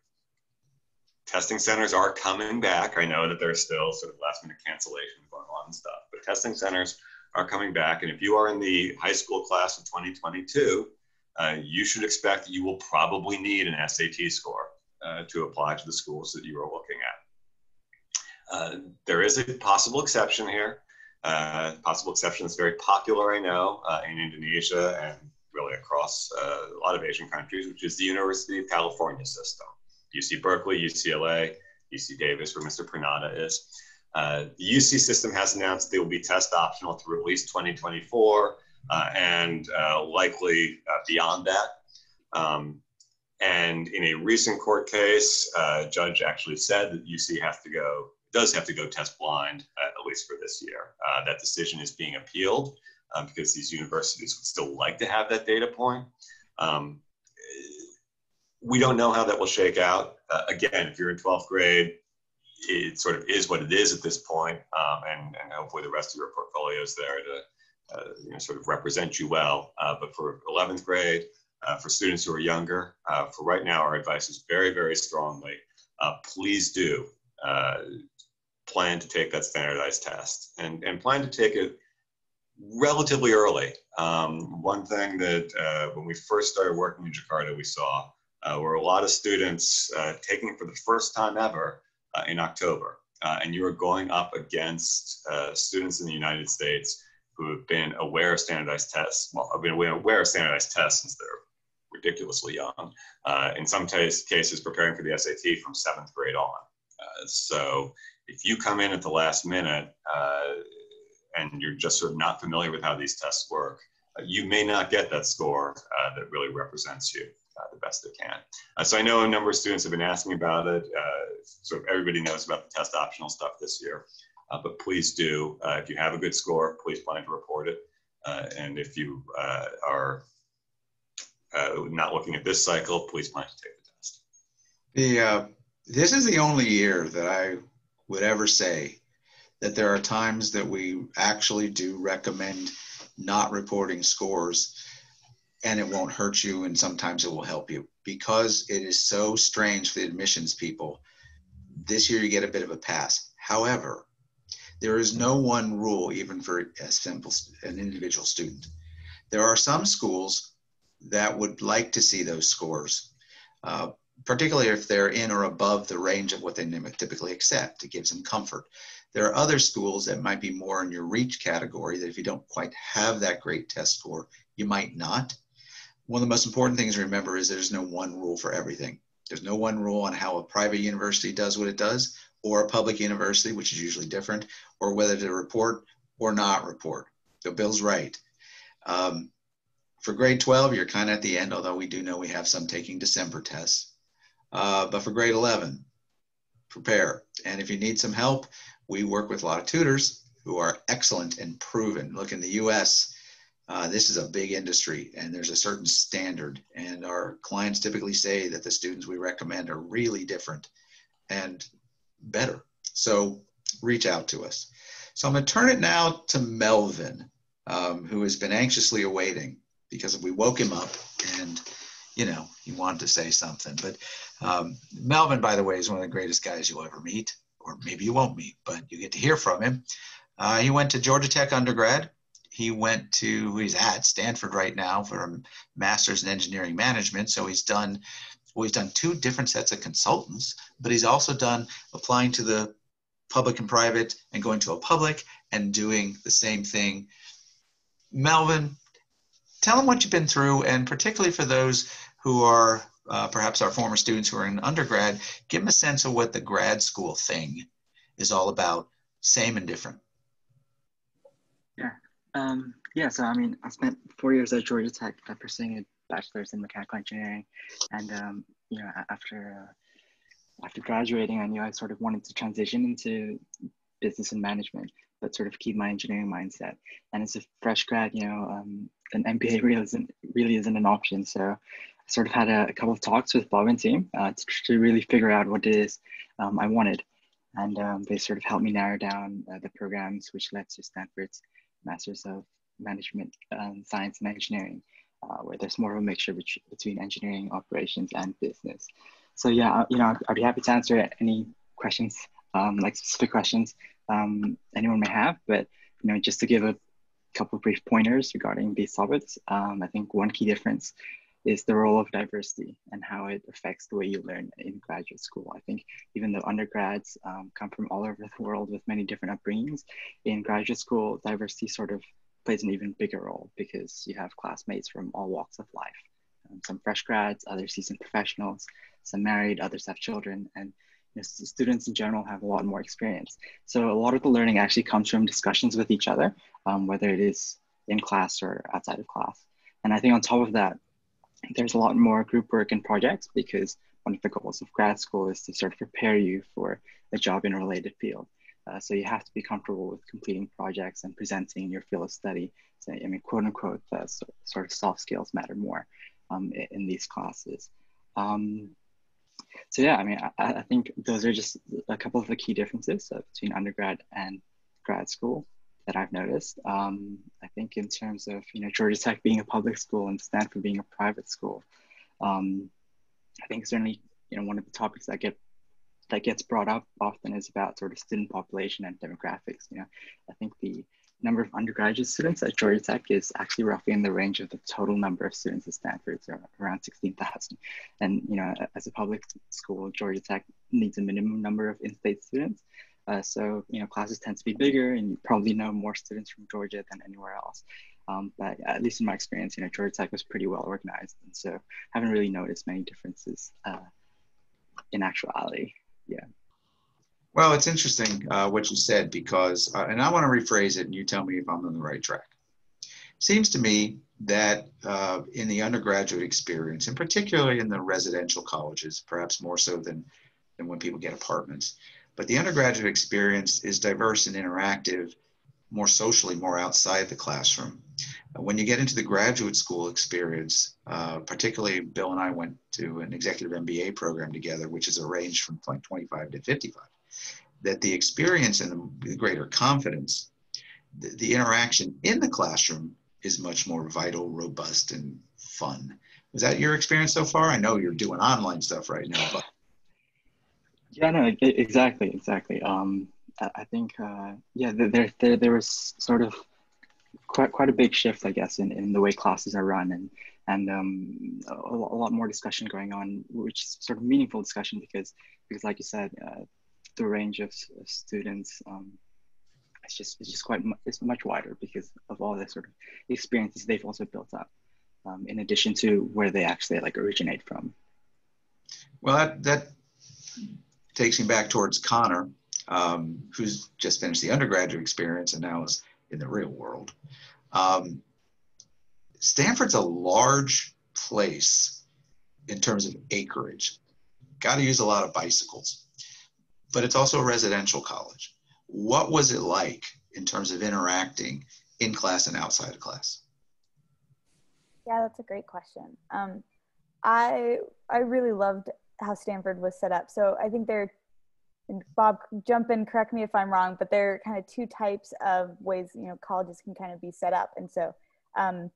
testing centers are coming back. I know that there's still sort of last minute cancellations going on and stuff, but testing centers are coming back. And if you are in the high school class of 2022, uh, you should expect that you will probably need an SAT score uh, to apply to the schools that you are looking at. Uh, there is a possible exception here. Uh, possible exception that's very popular, I know, uh, in Indonesia and really across uh, a lot of Asian countries, which is the University of California system. UC Berkeley, UCLA, UC Davis, where Mr. Pranata is. Uh, the UC system has announced they will be test optional through at least 2024 uh, and uh, likely uh, beyond that. Um, and in a recent court case, uh, judge actually said that UC has to go, does have to go test blind, uh, at least for this year. that decision is being appealed because these universities would still like to have that data point. Um, we don't know how that will shake out. Again, if you're in 12th grade, it sort of is what it is at this point, um, and, and hopefully the rest of your portfolio is there to uh, you know, sort of represent you well. Uh, but for 11th grade, uh, for students who are younger, uh, for right now, our advice is very, very strongly, uh, please do plan to take that standardized test and, and plan to take it relatively early. Um, one thing that when we first started working in Jakarta, we saw uh, were a lot of students uh, taking it for the first time ever uh, in October. Uh, and you are going up against uh, students in the United States who have been aware of standardized tests, well, have been aware of standardized tests since they're ridiculously young. Uh, in some cases, preparing for the SAT from seventh grade on. so if you come in at the last minute and you're just sort of not familiar with how these tests work, you may not get that score that really represents you the best they can. Uh, so I know a number of students have been asking about it. Uh, sort of everybody knows about the test optional stuff this year, uh, but please do, uh, if you have a good score, please plan to report it. Uh, and if you are not looking at this cycle, please plan to take the test. The, this is the only year that I would ever say that there are times that we actually do recommend not reporting scores and it won't hurt you and sometimes it will help you. Because it is so strange for the admissions people this year you get a bit of a pass. However there is no one rule even for a simple an individual student. There are some schools that would like to see those scores uh, particularly if they're in or above the range of what they typically accept it gives them comfort. There are other schools that might be more in your reach category that if you don't quite have that great test score you might not one of the most important things to remember is there's no one rule for everything. There's no one rule on how a private university does what it does, or a public university, which is usually different, or whether to report or not report. So Bill's right. Um, for grade 12, you're kind of at the end, although we do know we have some taking December tests. Uh, but for grade 11, prepare. And if you need some help, we work with a lot of tutors who are excellent and proven. Look, in the US, uh, this is a big industry and there's a certain standard and our clients typically say that the students we recommend are really different and better. So reach out to us. So i'm going to turn it now to melvin um, who has been anxiously awaiting because we woke him up and you know he wanted to say something. But um, melvin by the way is one of the greatest guys you'll ever meet or maybe you won't meet but you get to hear from him. Uh, he went to georgia tech undergrad he went to he's at Stanford right now for a master's in engineering management. So he's done well, he's done two different sets of consultants, but he's also done applying to the public and private and going to a public and doing the same thing. Melvin, tell them what you've been through, and particularly for those who are uh, perhaps our former students who are in undergrad, give them a sense of what the grad school thing is all about, same and different. Um, yeah, so I mean, I spent four years at Georgia Tech pursuing a bachelor's in mechanical engineering, and um, you know, after uh, after graduating, I knew I sort of wanted to transition into business and management, but sort of keep my engineering mindset. And as a fresh grad, you know, um, an MBA really isn't really isn't an option. So I sort of had a, a couple of talks with Bob and team uh, to, to, really figure out what it is um, I wanted, and um, they sort of helped me narrow down uh, the programs, which led to Stanford's Masters of Management um, Science and Engineering, uh, where there's more of a mixture between engineering, operations, and business. So yeah, uh, you know, I'd be happy to answer any questions, um, like specific questions um, anyone may have. But you know, just to give a couple of brief pointers regarding these topics, um, I think one key difference is the role of diversity and how it affects the way you learn in graduate school. I think even though undergrads um, come from all over the world with many different upbringings, in graduate school, diversity sort of plays an even bigger role because you have classmates from all walks of life. Um, some fresh grads, other seasoned professionals, some married, others have children, and you know, students in general have a lot more experience. So a lot of the learning actually comes from discussions with each other, um, whether it is in class or outside of class. And I think on top of that, there's a lot more group work and projects because one of the goals of grad school is to sort of prepare you for a job in a related field. Uh, so you have to be comfortable with completing projects and presenting your field of study. So, I mean, quote unquote, uh, sort of soft skills matter more um, in, in, these classes. Um, so yeah, I mean, I, I, think those are just a couple of the key differences uh, between undergrad and grad school that I've noticed. Um, I think in terms of you know Georgia Tech being a public school and Stanford being a private school, um, I think certainly you know one of the topics that get that gets brought up often is about sort of student population and demographics. You know, I think the number of undergraduate students at Georgia Tech is actually roughly in the range of the total number of students at Stanford, so around 16,000. And, you know, as a public school, Georgia Tech needs a minimum number of in-state students. Uh, so, you know, classes tend to be bigger and you probably know more students from Georgia than anywhere else. Um, but at least in my experience, you know, Georgia Tech was pretty well organized. And so I haven't really noticed many differences uh, in actuality. Yeah. Well, it's interesting uh, what you said because, uh, and I want to rephrase it and you tell me if I'm on the right track. Seems to me that uh, in the undergraduate experience, and particularly in the residential colleges, perhaps more so than, than when people get apartments, but the undergraduate experience is diverse and interactive, more socially, more outside the classroom. When you get into the graduate school experience, uh, particularly Bill and I went to an executive MBA program together, which is a range from like 25 to 55, that the experience and the greater confidence, the, the interaction in the classroom is much more vital, robust, and fun. Is that your experience so far? I know you're doing online stuff right now, but yeah, no, exactly, exactly. Um, I think, uh, yeah, there, there, there was sort of quite, quite a big shift, I guess, in, in the way classes are run and, and um, a, a lot more discussion going on, which is sort of meaningful discussion because, because like you said, uh, the range of, of students, um, it's just, it's just quite, it's much wider because of all the sort of experiences they've also built up, um, in addition to where they actually like originate from. Well, that, that takes me back towards Konner, um, who's just finished the undergraduate experience and now is in the real world. Um, Stanford's a large place in terms of acreage. Got to use a lot of bicycles, but it's also a residential college. What was it like in terms of interacting in class and outside of class? Yeah, that's a great question. Um, I I really loved how Stanford was set up. So I think there, Bob, jump in, correct me if I'm wrong, but there are kind of two types of ways you know colleges can kind of be set up. And so um,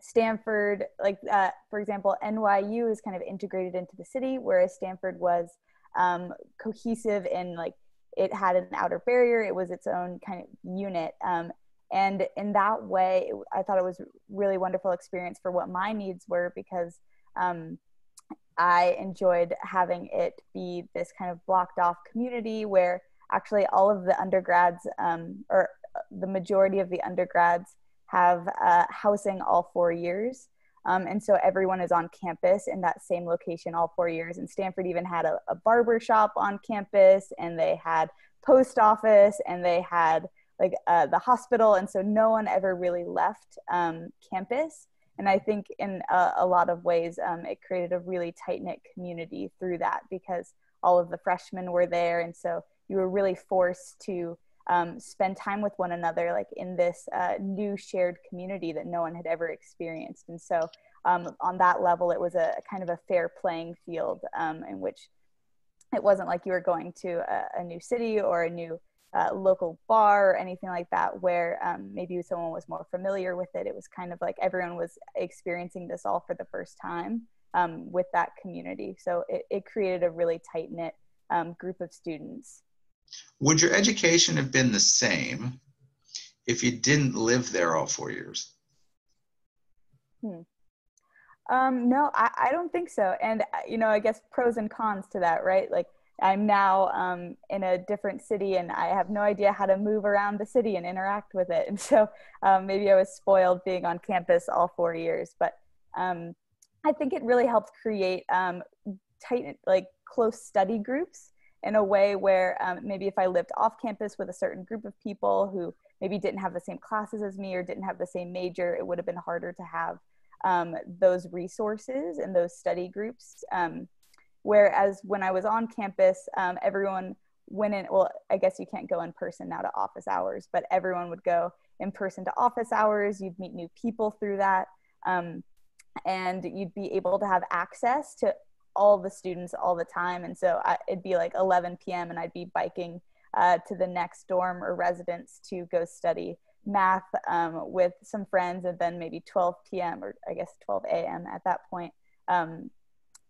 Stanford, like uh, for example, NYU is kind of integrated into the city, whereas Stanford was um, cohesive in like it had an outer barrier. It was its own kind of unit. Um, and in that way, it, I thought it was really wonderful experience for what my needs were because um, I enjoyed having it be this kind of blocked off community where actually all of the undergrads, um, or the majority of the undergrads, have uh, housing all four years. Um, and so everyone is on campus in that same location all four years. And Stanford even had a, a barber shop on campus, and they had post office, and they had like uh, the hospital. And so no one ever really left um, campus and I think in a, a lot of ways, um, it created a really tight knit community through that because all of the freshmen were there, and so you were really forced to um, spend time with one another, like in this uh, new shared community that no one had ever experienced. And so, um, on that level, it was a, kind of a fair playing field um, in which it wasn't like you were going to a, a new city or a new uh, local bar or anything like that where um, maybe someone was more familiar with it. It was kind of like everyone was experiencing this all for the first time um, with that community. So it, it created a really tight knit um, group of students. Would your education have been the same if you didn't live there all four years? Hmm. Um, no, I, I don't think so. And, uh, you know, I guess pros and cons to that, right? Like, I'm now um, in a different city and I have no idea how to move around the city and interact with it. And [LAUGHS] so um, maybe I was spoiled being on campus all four years, but um, I think it really helped create um, tight, like close study groups in a way where um, maybe if I lived off campus with a certain group of people who maybe didn't have the same classes as me or didn't have the same major, it would have been harder to have um, those resources and those study groups. Whereas when I was on campus, um, everyone went in, well, I guess you can't go in person now to office hours, but everyone would go in person to office hours. You'd meet new people through that. Um, and you'd be able to have access to all the students all the time. And so I, it'd be like 11 p.m. and I'd be biking uh, to the next dorm or residence to go study math um, with some friends. And then maybe 12 p.m. or I guess 12 a.m. at that point, um,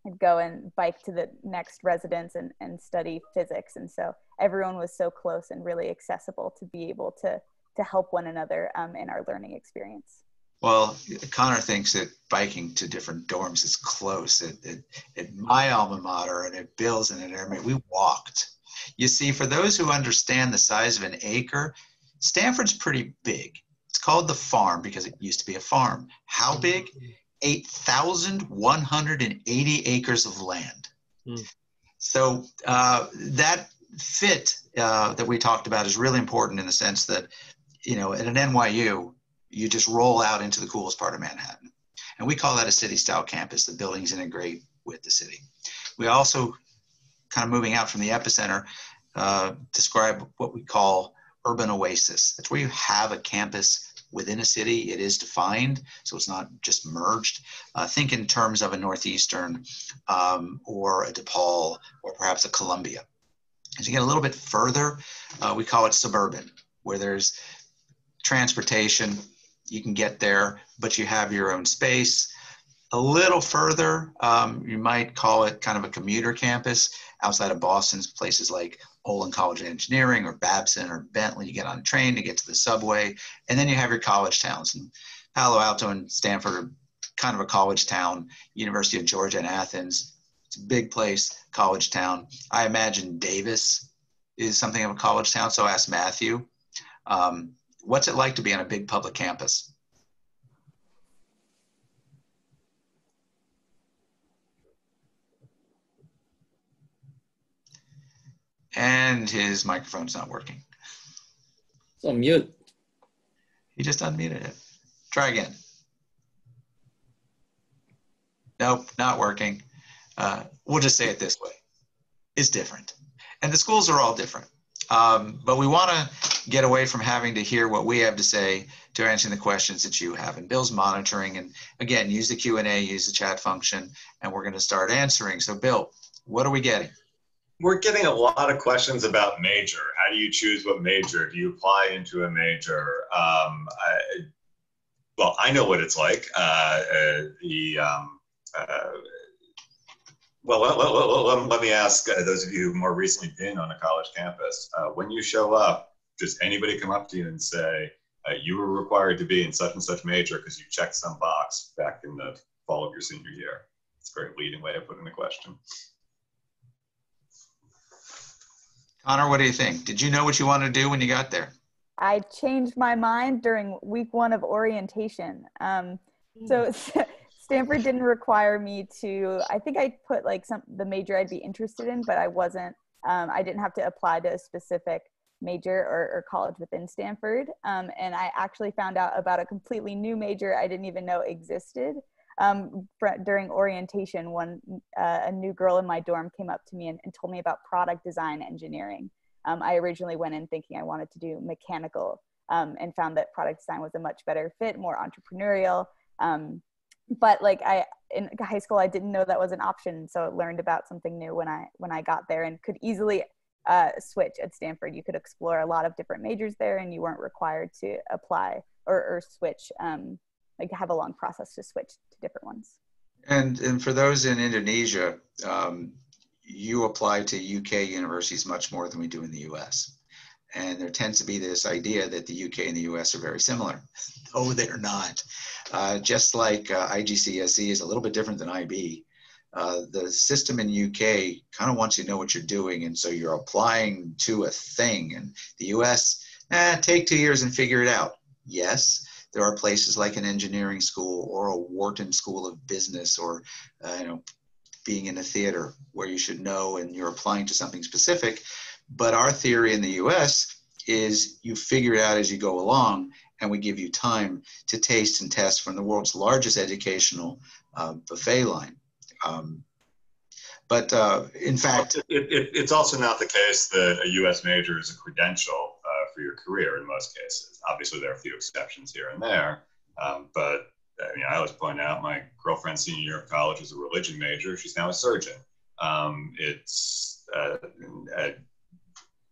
I'd go and bike to the next residence and, and study physics. And so everyone was so close and really accessible to be able to, to help one another um, in our learning experience. Well, Konner thinks that biking to different dorms is close. At, at, at my alma mater and at Bill's and at Airmate, we walked. You see, for those who understand the size of an acre, Stanford's pretty big. It's called the farm because it used to be a farm. How big? 8,180 acres of land. Mm. So uh, that fit uh, that we talked about is really important in the sense that, you know, at an NYU, you just roll out into the coolest part of Manhattan. And we call that a city style campus. The buildings integrate with the city. We also, kind of moving out from the epicenter, uh, describe what we call urban oasis. That's where you have a campus within a city. It is defined, so it's not just merged. Uh, think in terms of a Northeastern um, or a DePaul or perhaps a Columbia. As you get a little bit further, uh, we call it suburban, where there's transportation, you can get there, but you have your own space. A little further, um, you might call it kind of a commuter campus outside of Boston's places like Olin College of Engineering or Babson or Bentley. You get on a train to get to the subway, and then you have your college towns. And Palo Alto and Stanford are kind of a college town. University of Georgia and Athens, it's a big place, college town. I imagine Davis is something of a college town. So ask Matthew. Um, what's it like to be on a big public campus? And his microphone's not working. It's on mute. He just unmuted it. Try again. Nope, not working. Uh, we'll just say it this way. It's different. And the schools are all different. Um, but we want to get away from having to hear what we have to say to answering the questions that you have. And Bill's monitoring. And again, use the Q&A, use the chat function, and we're going to start answering. So Bill, what are we getting? We're getting a lot of questions about major. How do you choose what major? Do you apply into a major? Um, I, well, I know what it's like. Uh, uh, the um, uh, well, let, let, me ask uh, those of you who've more recently been on a college campus. Uh, when you show up, does anybody come up to you and say, uh, you were required to be in such and such major because you checked some box back in the fall of your senior year? It's a very leading way of putting the question. Konner, what do you think? Did you know what you wanted to do when you got there? I changed my mind during week one of orientation. Um, so [LAUGHS] Stanford didn't require me to. I think I put like some the major I'd be interested in, but I wasn't. Um, I didn't have to apply to a specific major or, or college within Stanford. Um, and I actually found out about a completely new major I didn't even know existed. Um, during orientation, when uh, a new girl in my dorm came up to me and, and told me about product design engineering. Um, I originally went in thinking I wanted to do mechanical um, and found that product design was a much better fit, more entrepreneurial. Um, but like I in high school I didn't know that was an option, so I learned about something new when I when I got there and could easily uh, switch at Stanford. You could explore a lot of different majors there, and you weren't required to apply or, or switch, um, like have a long process to switch to different ones. And and for those in Indonesia, um, you apply to UK universities much more than we do in the US. And there tends to be this idea that the UK and the US are very similar. [LAUGHS] no, they're not. Uh, just like uh, IGCSE is a little bit different than IB, uh, the system in UK kind of wants you to know what you're doing. And so you're applying to a thing. And the US, eh, take two years and figure it out. Yes, there are places like an engineering school or a Wharton School of Business or, uh, you know, being in a theater where you should know and you're applying to something specific. But our theory in the US is you figure it out as you go along, and we give you time to taste and test from the world's largest educational uh, buffet line. Um, but uh, in fact, it, it, it's also not the case that a U.S. major is a credential for your career in most cases. Obviously, there are a few exceptions here and there, um, but I mean, I always point out my girlfriend's senior year of college was a religion major. She's now a surgeon. Um, it's uh, uh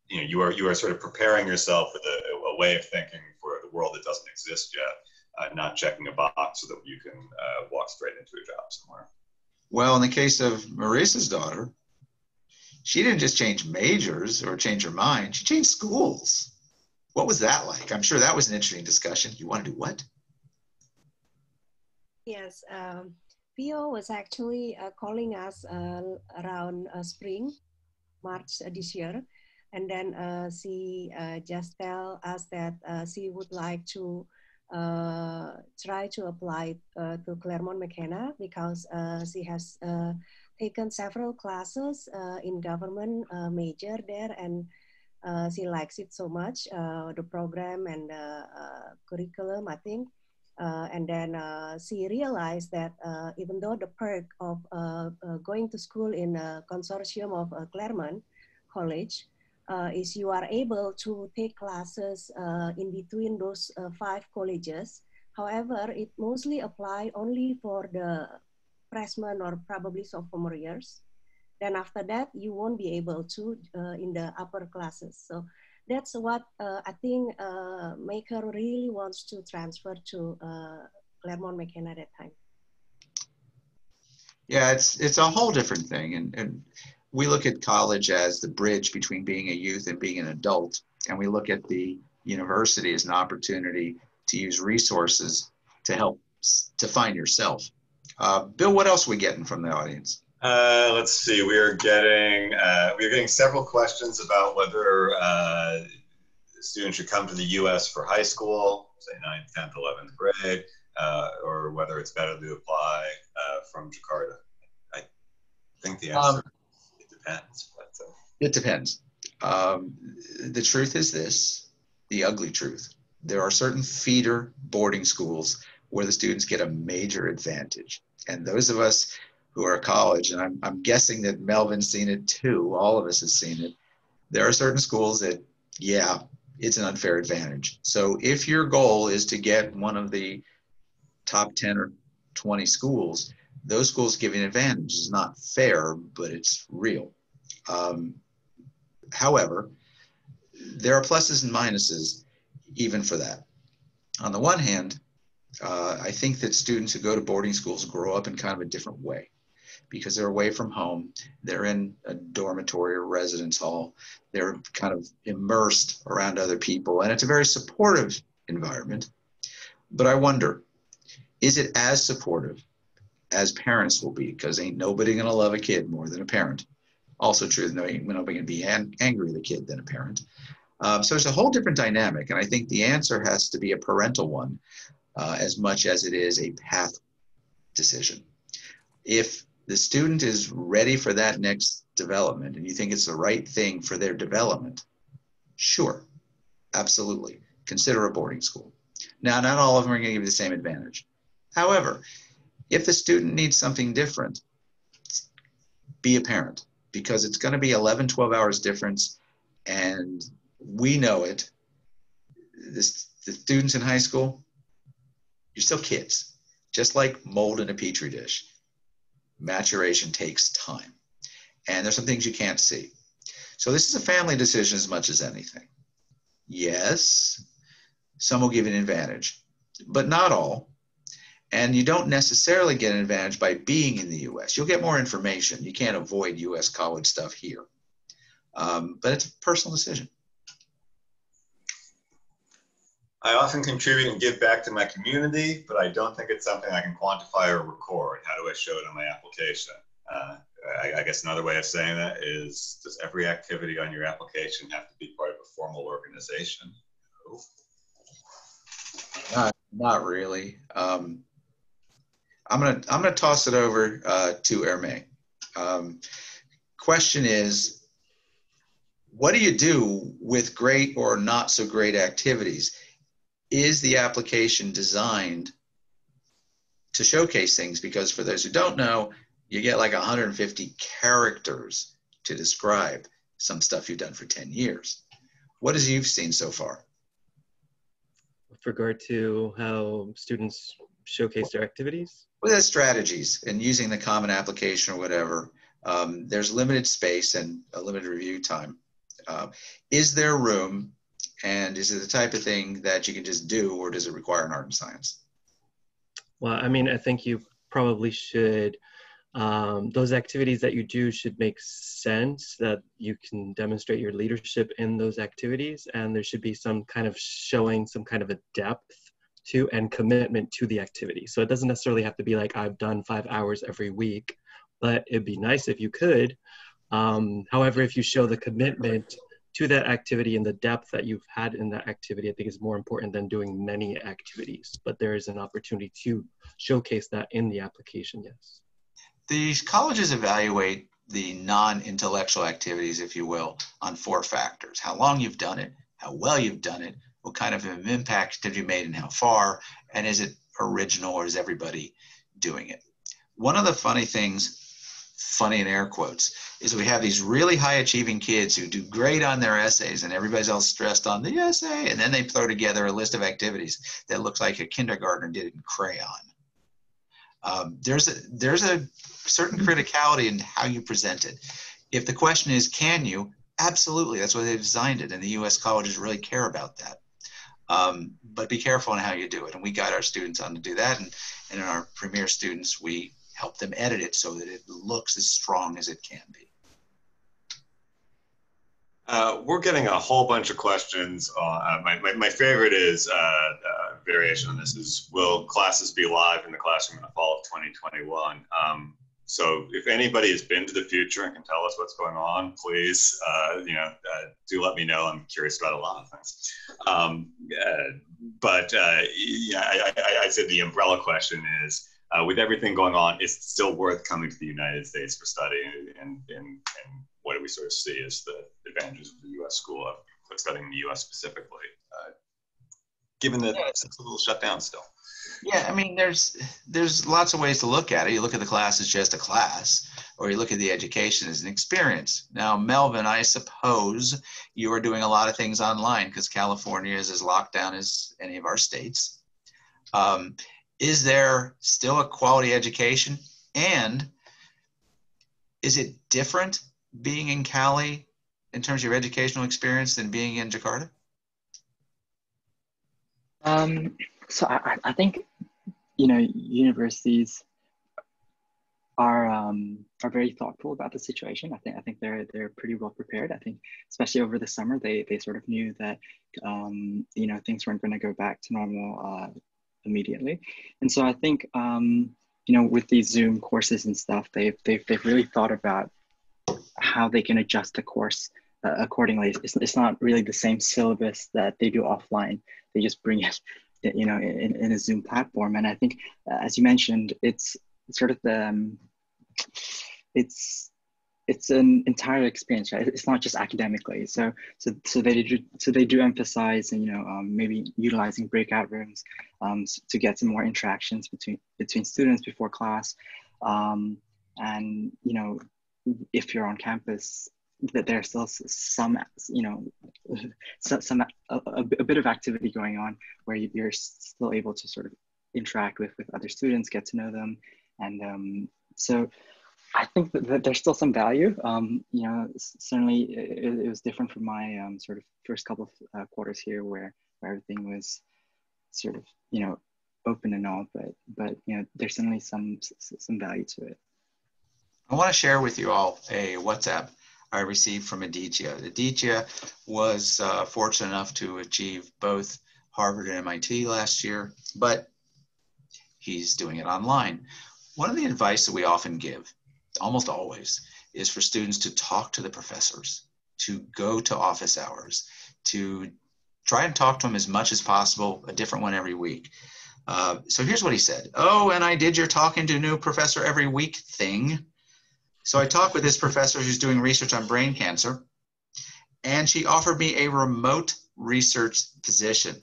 you know you are you are sort of preparing yourself with a, a way of thinking for the world that doesn't exist yet, uh, not checking a box so that you can uh, walk straight into a job somewhere. Well, in the case of Marisa's daughter, she didn't just change majors or change her mind; she changed schools. What was that like? I'm sure that was an interesting discussion. You want to do what? Yes, um, Fio was actually uh, calling us uh, around uh, spring, March this year, and then uh, she uh, just tell us that uh, she would like to uh, try to apply uh, to Claremont McKenna because uh, she has taken several classes in government major there and Uh, she likes it so much, uh, the program and the uh, curriculum, I think. Uh, and then uh, she realized that uh, even though the perk of going to school in a consortium of Claremont College is you are able to take classes in between those five colleges. However, it mostly apply only for the freshman or probably sophomore years. Then after that, you won't be able to uh, in the upper classes. So that's what uh, I think uh, Maker really wants to transfer to Claremont McKenna at that time. Yeah, it's it's a whole different thing, and and we look at college as the bridge between being a youth and being an adult, and we look at the university as an opportunity to use resources to help to find yourself. Uh, Bill, what else are we getting from the audience? Uh, let's see. We are getting uh, we are getting several questions about whether uh, students should come to the U.S. for high school, say 9th, 10th, 11th grade, uh, or whether it's better to apply uh, from Jakarta. I think the answer um, it depends. But, uh, it depends. Um, the truth is this: the ugly truth. There are certain feeder boarding schools where the students get a major advantage, and those of us who are college, and I'm, I'm guessing that Melvin's seen it too. All of us have seen it. There are certain schools that, yeah, it's an unfair advantage. So if your goal is to get one of the top 10 or 20 schools, those schools giving an advantage is not fair, but it's real. Um, however, there are pluses and minuses even for that. On the one hand, uh, I think that students who go to boarding schools grow up in kind of a different way because they're away from home. They're in a dormitory or residence hall. They're kind of immersed around other people, and it's a very supportive environment. But I wonder, is it as supportive as parents will be? Because ain't nobody gonna love a kid more than a parent. Also true, no, ain't nobody gonna be an- angry at a kid than a parent. Um, so it's a whole different dynamic, and I think the answer has to be a parental one, uh, as much as it is a path decision. If the student is ready for that next development and you think it's the right thing for their development, sure, absolutely. Consider a boarding school. Now, not all of them are going to give you the same advantage. However, if the student needs something different, be a parent because it's going to be 11, 12 hours difference. And we know it. The students in high school, you're still kids, just like mold in a petri dish maturation takes time. And there's some things you can't see. So this is a family decision as much as anything. Yes, some will give an advantage, but not all. And you don't necessarily get an advantage by being in the US. You'll get more information. You can't avoid US college stuff here. Um, but it's a personal decision. I often contribute and give back to my community, but I don't think it's something I can quantify or record. How do I show it on my application? Uh, I, I, guess another way of saying that is does every activity on your application have to be part of a formal organization? No. Not, not really. Um, I'm gonna I'm gonna toss it over uh, to Herme. Um, question is, what do you do with great or not so great activities? Is the application designed to showcase things? Because for those who don't know, you get like 150 characters to describe some stuff you've done for 10 years. What has you've seen so far? With regard to how students showcase their activities? Well, there's strategies and using the common application or whatever. Um, there's limited space and a limited review time. Uh, is there room and is it the type of thing that you can just do, or does it require an art and science? Well, I mean, I think you probably should. Um, those activities that you do should make sense that you can demonstrate your leadership in those activities, and there should be some kind of showing some kind of a depth to and commitment to the activity. So it doesn't necessarily have to be like I've done five hours every week, but it'd be nice if you could. Um, however, if you show the commitment to that activity and the depth that you've had in that activity, I think is more important than doing many activities. But there is an opportunity to showcase that in the application, yes. These colleges evaluate the non-intellectual activities, if you will, on four factors: how long you've done it, how well you've done it, what kind of an impact have you made, and how far, and is it original or is everybody doing it? One of the funny things, funny in air quotes, is we have these really high achieving kids who do great on their essays and everybody's all stressed on the essay, and then they throw together a list of activities that looks like a kindergartner did in crayon. Um, there's a there's a certain criticality in how you present it. If the question is, can you? Absolutely, that's why they designed it, and the U.S. colleges really care about that. Um, but be careful on how you do it, and we guide our students on to do that. And, and in our premier students, we help them edit it so that it looks as strong as it can be. Uh, we're getting a whole bunch of questions. Uh, my, my, my, favorite is uh, uh, variation on this is will classes be live in the classroom in the fall of 2021? Um, so if anybody has been to the future and can tell us what's going on, please, uh, you know, uh, do let me know. I'm curious about a lot of things. Um, but yeah, I, I, I, said the umbrella question is, with everything going on, it's still worth coming to the United States for study and, and, and what do we sort of see as the advantages of the U.S. school of studying in the U.S. specifically, uh, given that it's a little shut down still? Yeah, I mean, there's there's lots of ways to look at it. You look at the class as just a class, or you look at the education as an experience. Now, Melvin, I suppose you are doing a lot of things online because California is as locked down as any of our states. Um, is there still a quality education, and is it different being in Cali in terms of your educational experience than being in Jakarta? Um, so I, I think, you know, universities are um, are very thoughtful about the situation. I think I think they're they're pretty well prepared. I think especially over the summer, they they sort of knew that um, you know things weren't going to go back to normal uh, immediately, and so I think um, you know with these Zoom courses and stuff, they've they've they've really thought about how they can adjust the course uh, accordingly. It's, it's not really the same syllabus that they do offline. They just bring it, [LAUGHS] you know, in, in a Zoom platform. And I think, uh, as you mentioned, it's sort of the, um, it's, it's an entire experience, right? It's not just academically. So, so, so they do, so they do emphasize, and you know, um, maybe utilizing breakout rooms um, to get some more interactions between between students before class, um, and you know, if you're on campus that there's still some you know [LAUGHS] some, some a, a, bit of activity going on where you're still able to sort of interact with with other students get to know them and um, so i think that, there's still some value um, you know certainly it, it, was different from my um, sort of first couple of uh, quarters here where where everything was sort of you know open and all but but you know there's certainly some some value to it I want to share with you all a WhatsApp I received from Aditya. Aditya was uh, fortunate enough to achieve both Harvard and MIT last year, but he's doing it online. One of the advice that we often give, almost always, is for students to talk to the professors, to go to office hours, to try and talk to them as much as possible, a different one every week. Uh, so here's what he said. Oh, and I did your talking to a new professor every week thing. So I talked with this professor who's doing research on brain cancer, and she offered me a remote research position.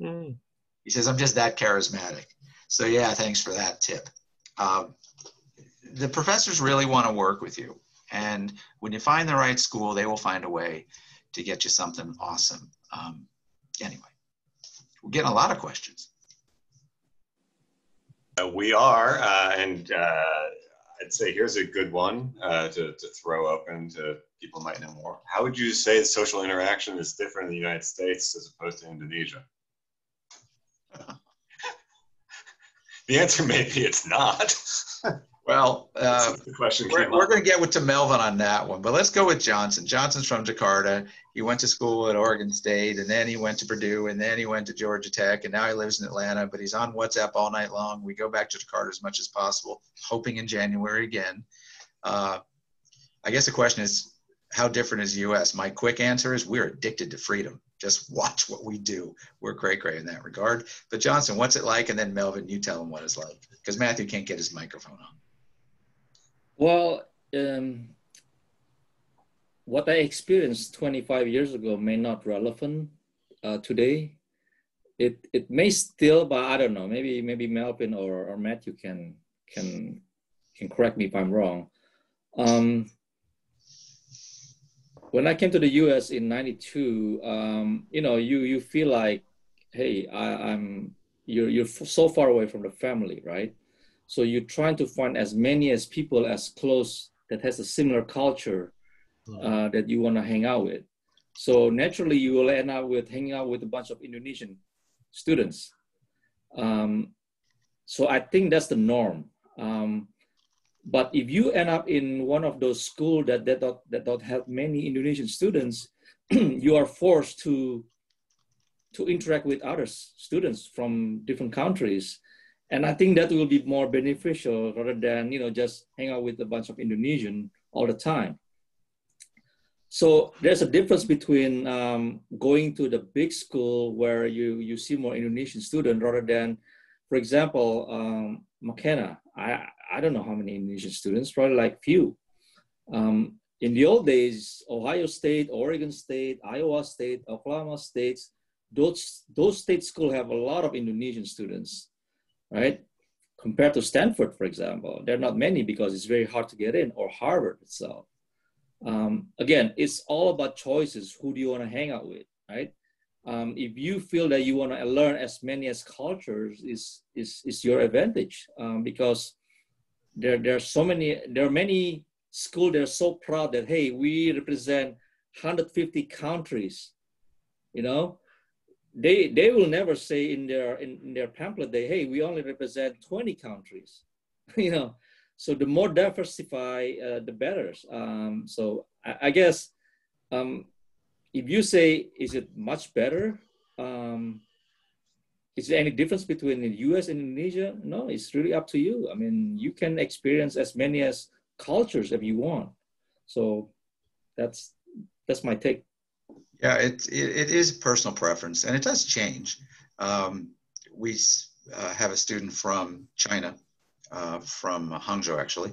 Mm. He says, I'm just that charismatic. So, yeah, thanks for that tip. Um, the professors really want to work with you. And when you find the right school, they will find a way to get you something awesome. Um, anyway, we're getting a lot of questions. Uh, we are, uh, and uh, I'd say here's a good one uh, to, to throw open to people might know more. How would you say social interaction is different in the United States as opposed to Indonesia? [LAUGHS] the answer may be it's not. [LAUGHS] Well, uh, the question we're, we're going to get with to Melvin on that one, but let's go with Jonson. Jonson's from Jakarta. He went to school at Oregon State, and then he went to Purdue, and then he went to Georgia Tech, and now he lives in Atlanta. But he's on WhatsApp all night long. We go back to Jakarta as much as possible, hoping in January again. Uh, I guess the question is, how different is the U.S.? My quick answer is we're addicted to freedom. Just watch what we do. We're cray cray in that regard. But Johnson, what's it like? And then Melvin, you tell him what it's like, because Matthew can't get his microphone on. Well, um, what I experienced 25 years ago may not relevant uh, today. It it may still, but I don't know. Maybe maybe Melvin or, or Matthew can can can correct me if I'm wrong. Um, when I came to the U.S. in '92, um, you know, you you feel like, hey, I, I'm you're you're so far away from the family, right? So you're trying to find as many as people as close that has a similar culture uh, that you want to hang out with. So naturally, you will end up with hanging out with a bunch of Indonesian students. Um, so I think that's the norm. Um, but if you end up in one of those schools that, that, don't, that don't have many Indonesian students, [CLEARS THROAT] you are forced to, to interact with other students from different countries. And I think that will be more beneficial rather than, you know, just hang out with a bunch of Indonesian all the time. So there's a difference between um, going to the big school where you, you see more Indonesian students rather than, for example, um, McKenna. I, I don't know how many Indonesian students, probably like few. Um, in the old days, Ohio State, Oregon State, Iowa State, Oklahoma State, those, those state schools have a lot of Indonesian students, right? Compared to Stanford, for example, there are not many because it's very hard to get in, or Harvard itself. Um, again, it's all about choices. Who do you want to hang out with, right? Um, if you feel that you want to learn as many as cultures, is is is your advantage um, because there there are so many there are many schools that are so proud that hey we represent 150 countries, you know. They they will never say in their in, in their pamphlet they hey we only represent 20 countries, [LAUGHS] you know so the more diversify, uh, the better. Um, so I, I guess um, if you say, is it much better? Um, is there any difference between the US and Indonesia? No, it's really up to you. I mean, you can experience as many as cultures if you want. So that's that's my take. Yeah, it, it, it is personal preference and it does change. Um, we uh, have a student from China uh, from Hangzhou actually,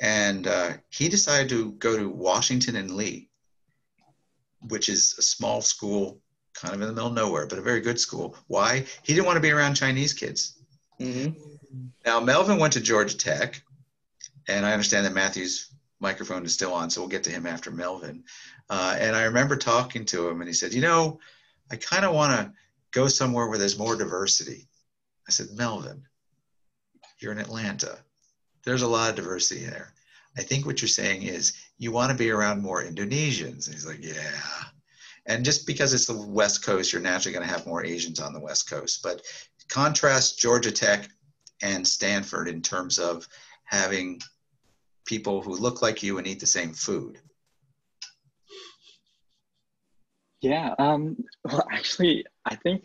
and uh, he decided to go to Washington and Lee, which is a small school, kind of in the middle of nowhere, but a very good school. Why? He didn't want to be around Chinese kids. Mm-hmm. Now Melvin went to Georgia Tech, and I understand that Matthew's microphone is still on, so we'll get to him after Melvin. Uh, and I remember talking to him, and he said, "You know, I kind of want to go somewhere where there's more diversity." I said, "Melvin, you're in Atlanta. There's a lot of diversity there. I think what you're saying is you want to be around more Indonesians. And he's like, yeah. And just because it's the West Coast, you're naturally going to have more Asians on the West Coast. But contrast Georgia Tech and Stanford in terms of having people who look like you and eat the same food. Yeah. Um, well, [LAUGHS] actually, I think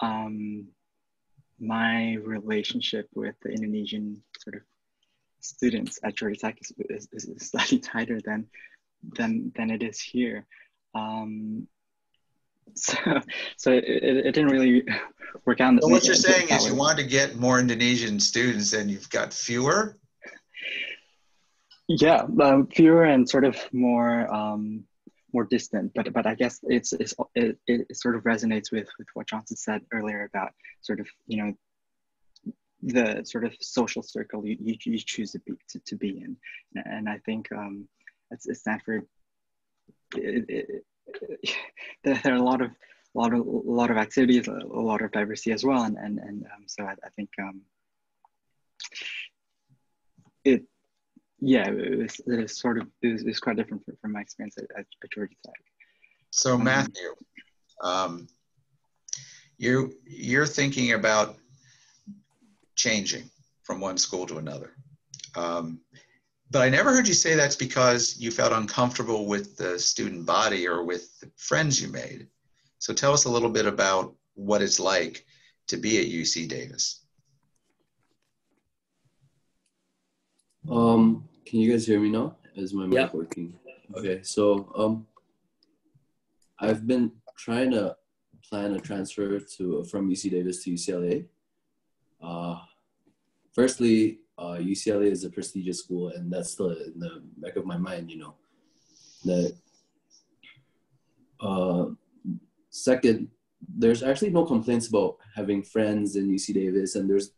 um, my relationship with the Indonesian sort of students at Georgia Tech is, is, is [LAUGHS] slightly tighter than than than it is here. Um, [LAUGHS] so so it, it, didn't really work out. So what you're saying is you want to get more Indonesian students and you've got fewer. Yeah, um, fewer and sort of more um, more distant. But but I guess it's, it's it, it sort of resonates with with what Jonson said earlier about sort of you know the sort of social circle you, you, you choose to be to, to be in, and I think um, at, Stanford, it, it, [LAUGHS] there are a lot of a lot of a lot of activities, a lot of diversity as well, and and and um, so I, I think um, it yeah, it was, it was sort of it was, it was quite different from, from my experience at, at, Georgia Tech. So um, Matthew, um, you you're thinking about changing from one school to another, um, but I never heard you say that's because you felt uncomfortable with the student body or with the friends you made. So tell us a little bit about what it's like to be at UC Davis. Um, can you guys hear me now? Is my mic yeah. working? Okay, so um, I've been trying to plan a transfer to from UC Davis to UCLA. Uh, firstly, uh, UCLA is a prestigious school, and that's still in the back of my mind, you know. that uh, second, there's actually no complaints about having friends in UC Davis, and there's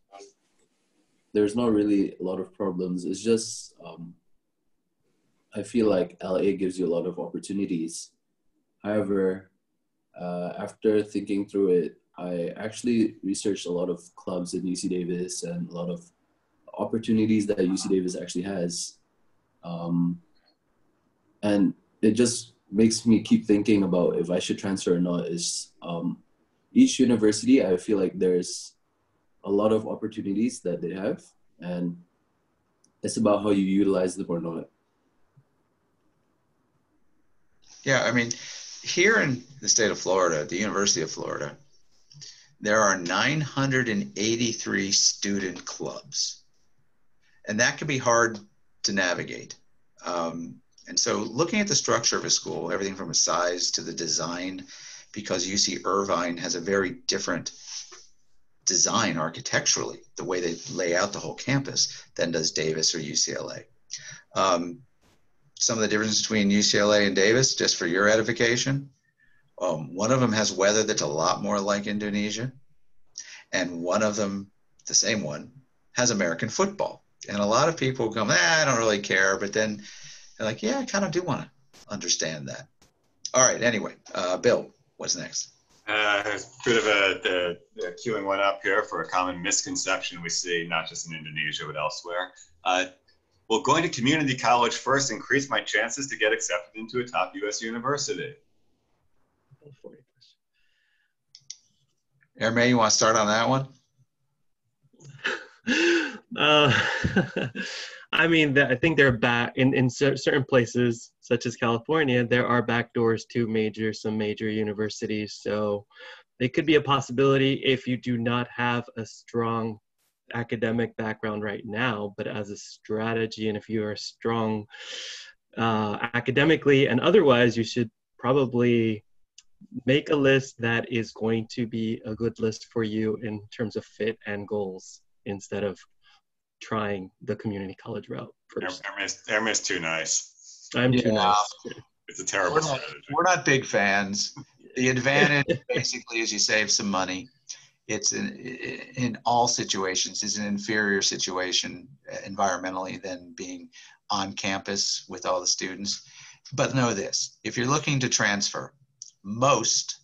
there's not really a lot of problems. It's just um, I feel like LA gives you a lot of opportunities. However, uh, after thinking through it, I actually researched a lot of clubs in UC Davis and a lot of opportunities that UC Davis actually has. Um, and it just makes me keep thinking about if I should transfer or not is um, each university, I feel like there's a lot of opportunities that they have and it's about how you utilize them or not. Yeah, I mean, here in the state of Florida, the University of Florida, there are 983 student clubs. And that can be hard to navigate. Um, and so, looking at the structure of a school, everything from a size to the design, because UC Irvine has a very different design architecturally, the way they lay out the whole campus, than does Davis or UCLA. Um, some of the differences between UCLA and Davis, just for your edification, um, one of them has weather that's a lot more like Indonesia, and one of them, the same one, has American football. And a lot of people come, eh, I don't really care, but then they're like, yeah, I kind of do want to understand that. All right, anyway, uh, Bill, what's next? Uh, a bit of a, queuing one up here for a common misconception we see, not just in Indonesia, but elsewhere. Uh, will going to community college first increase my chances to get accepted into a top U.S. university? Herme, you want to start on that one? [LAUGHS] Uh, [LAUGHS] I mean, I think they're back in, in certain places, such as California, there are back doors to major, some major universities. So they could be a possibility if you do not have a strong academic background right now, but as a strategy, and if you are strong uh, academically and otherwise, you should probably make a list that is going to be a good list for you in terms of fit and goals instead of trying the community college route first. Herme's, too nice. I'm yeah. too nice. It's a terrible we're not, strategy. We're not big fans. The [LAUGHS] advantage basically is you save some money. It's in, in all situations is an inferior situation uh, environmentally than being on campus with all the students. But know this, if you're looking to transfer, most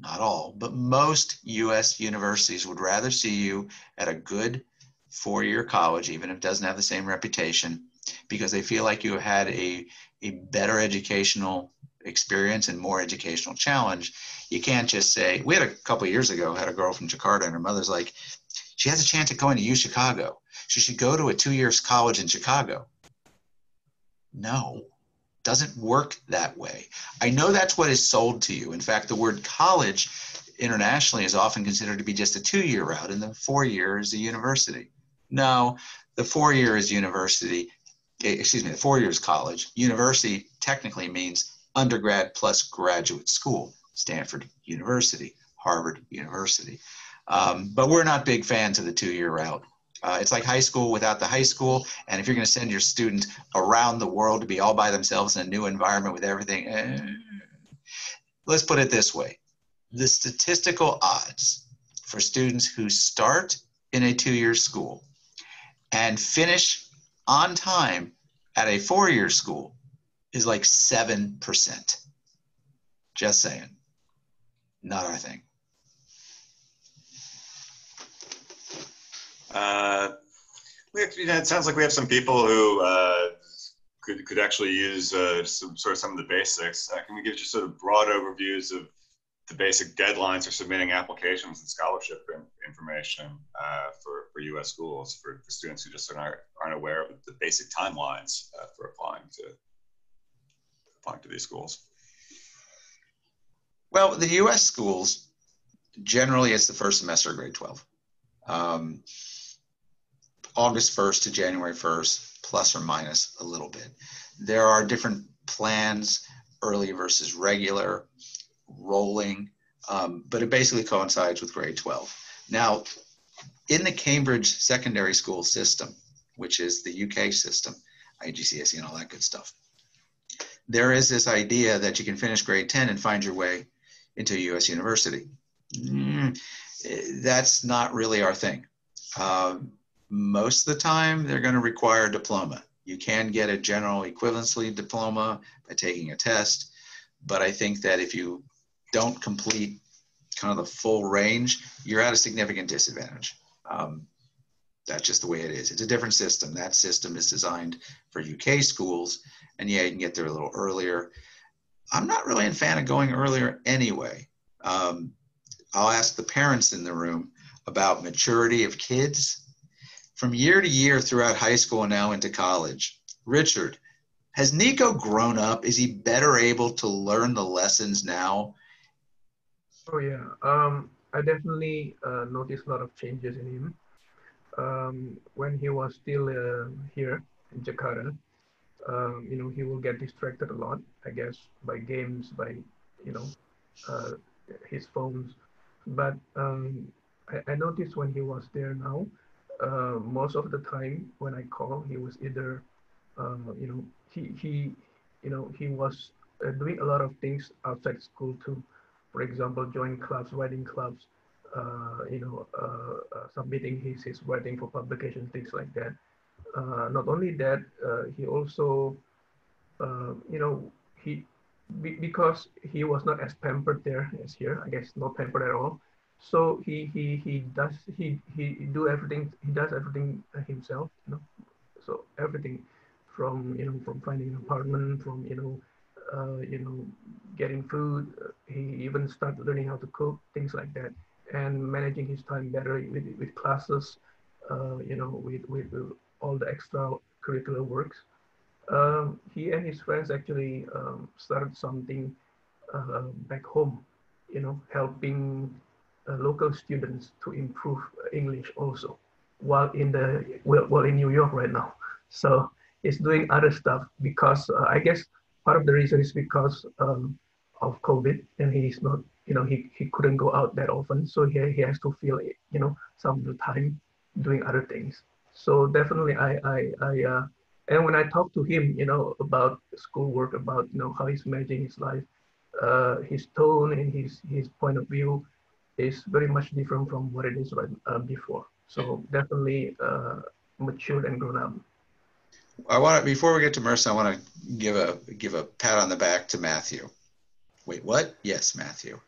not all, but most US universities would rather see you at a good four year college, even if it doesn't have the same reputation, because they feel like you had a, a better educational experience and more educational challenge. You can't just say, we had a couple years ago, had a girl from Jakarta, and her mother's like, she has a chance at going to U Chicago. She should go to a two years college in Chicago. No, doesn't work that way. I know that's what is sold to you. In fact, the word college internationally is often considered to be just a two year route, and the four year is a university. No, the four year is university. Eh, excuse me, the four years college. University technically means undergrad plus graduate school. Stanford University, Harvard University. Um, but we're not big fans of the two year route. Uh, it's like high school without the high school. And if you're going to send your student around the world to be all by themselves in a new environment with everything, eh, let's put it this way the statistical odds for students who start in a two year school and finish on time at a four year school is like 7%. Just saying. Not our thing. Uh, we have, you know, it sounds like we have some people who uh, could, could actually use uh, some, sort of some of the basics. Uh, can we give just sort of broad overviews of the basic deadlines for submitting applications and scholarship information uh, for, for U.S. schools for, for students who just aren't, aren't aware of the basic timelines uh, for applying to applying to these schools. Well, the U.S. schools generally it's the first semester of grade 12. Um, August 1st to January 1st, plus or minus a little bit. There are different plans, early versus regular rolling, um, but it basically coincides with grade 12. Now, in the Cambridge secondary school system, which is the UK system, IGCSE and all that good stuff, there is this idea that you can finish grade 10 and find your way into a US university. Mm, that's not really our thing. Uh, most of the time, they're going to require a diploma. You can get a general equivalency diploma by taking a test, but I think that if you don't complete kind of the full range, you're at a significant disadvantage. Um, that's just the way it is. It's a different system. That system is designed for UK schools, and yeah, you can get there a little earlier. I'm not really a fan of going earlier anyway. Um, I'll ask the parents in the room about maturity of kids from year to year throughout high school and now into college. Richard, has Nico grown up? Is he better able to learn the lessons now? Oh yeah, um, I definitely uh, noticed a lot of changes in him. Um, when he was still uh, here in Jakarta, um, you know, he will get distracted a lot, I guess, by games, by, you know, uh, his phones. But um, I, I, noticed when he was there now, uh, most of the time when I call, he was either, uh, you know, he, he, you know, he was uh, doing a lot of things outside school too. For example, joining clubs, writing clubs, uh, you know, uh, uh, submitting his, his writing for publication, things like that. not only that, he also, you know, he be, because he was not as pampered there as here. I guess not pampered at all. So he he he does he he do everything. He does everything himself. You know, so everything from you know from finding an apartment, from you know uh, you know getting food. He even started learning how to cook, things like that, and managing his time better with with classes. Uh, you know, with, with with all the extra curricular works um, he and his friends actually um, started something uh, back home, you know, helping uh, local students to improve English also, while in the well, while in New York right now. So he's doing other stuff because uh, I guess part of the reason is because um, of COVID, and he's not, you know, he, he couldn't go out that often, so he, he has to fill, you know, some of the time doing other things. So definitely, I I I uh, and when I talk to him, you know, about schoolwork, about you know how he's managing his life, uh, his tone and his his point of view is very much different from what it is right uh, before. So definitely uh, matured and grown up. I want to before we get to Mercy, I want to give a give a pat on the back to Matthew. Wait, what? Yes, Matthew.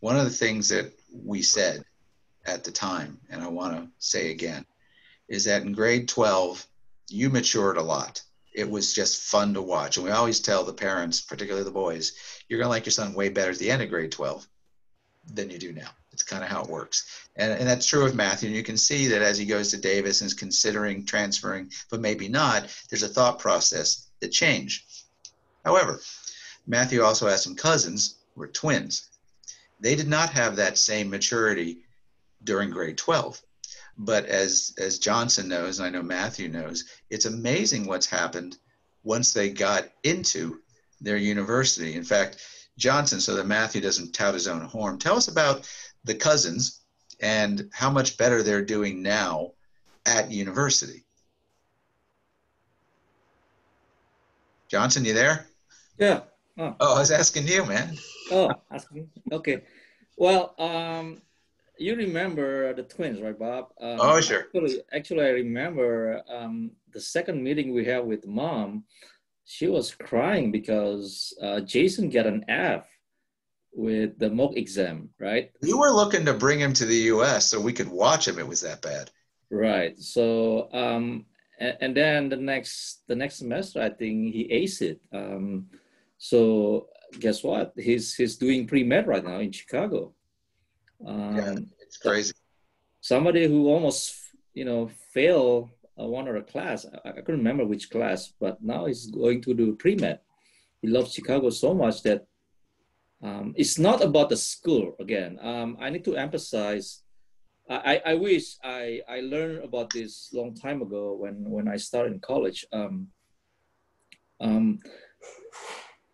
One of the things that we said at the time, and I want to say again, is that in grade 12, you matured a lot. It was just fun to watch. And we always tell the parents, particularly the boys, you're going to like your son way better at the end of grade 12 than you do now. It's kind of how it works. And, and that's true of Matthew. And you can see that as he goes to Davis and is considering transferring, but maybe not, there's a thought process that change. However, Matthew also has some cousins who were twins. They did not have that same maturity during grade 12. But as as Jonson knows, and I know Matthew knows, it's amazing what's happened once they got into their university. In fact, Jonson, so that Matthew doesn't tout his own horn, tell us about the cousins and how much better they're doing now at university. Jonson, you there? Yeah. Oh, oh I was asking you, man. Oh, asking. Okay. Well, um, you remember the twins, right, Bob? Um, oh, sure. Actually, actually, I remember um, the second meeting we had with mom. She was crying because uh, Jason got an F with the mock exam, right? You were looking to bring him to the U.S. so we could watch him. It was that bad. Right. So, um, and, and then the next the next semester, I think he aced it. Um, so guess what? He's he's doing pre med right now in Chicago. Um, yeah, it's crazy. Somebody who almost, you know, failed uh, one of the class. I, I couldn't remember which class, but now he's going to do pre-med. He loves Chicago so much that um, it's not about the school. Again, um, I need to emphasize. I, I wish I, I learned about this long time ago when, when I started in college. Um, um,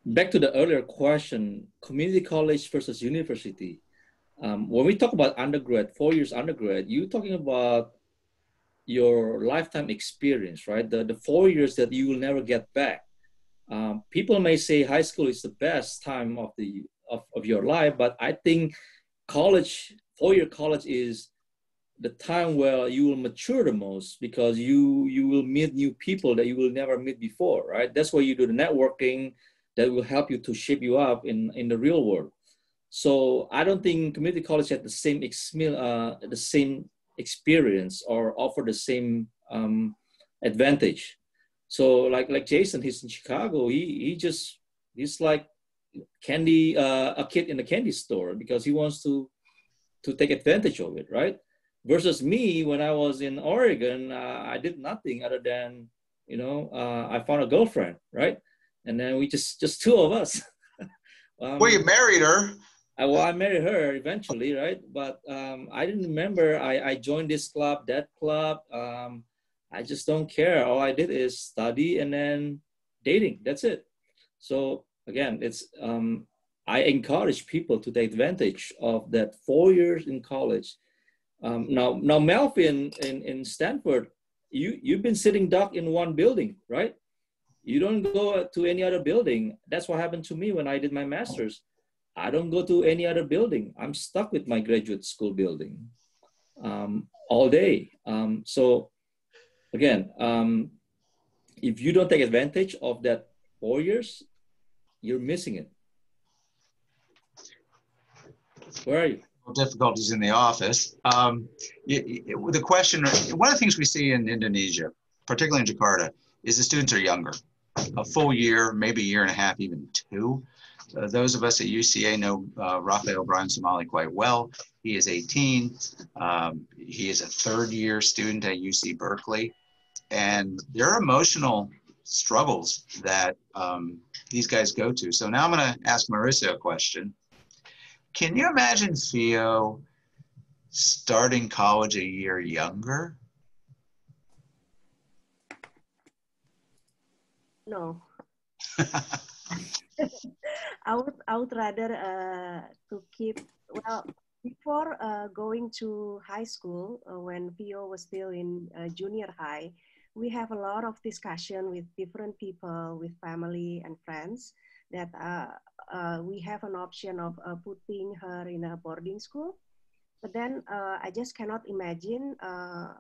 back to the earlier question, community college versus university um, when we talk about undergrad, four years undergrad, you're talking about your lifetime experience, right? The, the four years that you will never get back. Um, people may say high school is the best time of the of, of your life, but I think college, four-year college is the time where you will mature the most because you you will meet new people that you will never meet before, right? That's where you do the networking that will help you to shape you up in in the real world. So I don't think community college had the same uh, the same experience or offer the same um, advantage. So like like Jason, he's in Chicago. He he just he's like candy uh, a kid in a candy store because he wants to to take advantage of it, right? versus me when i was in oregon uh, i did nothing other than you know uh, i found a girlfriend right? And then we just just two of us. [LAUGHS] Um, well you married her. I, well i married her eventually right? But um, i didn't remember. I, I joined this club that club. Um, i just don't care all i did is study and then dating that's it so again it's um, i encourage people to take advantage of that four years in college um, now, now Melvin in, in Stanford, you, you've been sitting duck in one building, right? You don't go to any other building. That's what happened to me when I did my master's. I don't go to any other building. I'm stuck with my graduate school building um, all day. Um, so again, um, if you don't take advantage of that four years, you're missing it. Where are you? difficulties in the office. Um, the question, one of the things we see in Indonesia, particularly in Jakarta, is the students are younger, a full year, maybe a year and a half, even two. Uh, those of us at UCA know uh, Rafael Brian Somali quite well. He is 18. Um, he is a third year student at UC Berkeley. And there are emotional struggles that um, these guys go to. So now I'm going to ask Marisa a question. Can you imagine Fio starting college a year younger? No. [LAUGHS] I would I would rather uh, to keep well before uh, going to high school uh, when Fio was still in uh, junior high. We have a lot of discussion with different people, with family and friends that uh, uh, we have an option of uh, putting her in a boarding school. But then uh, I just cannot imagine, uh,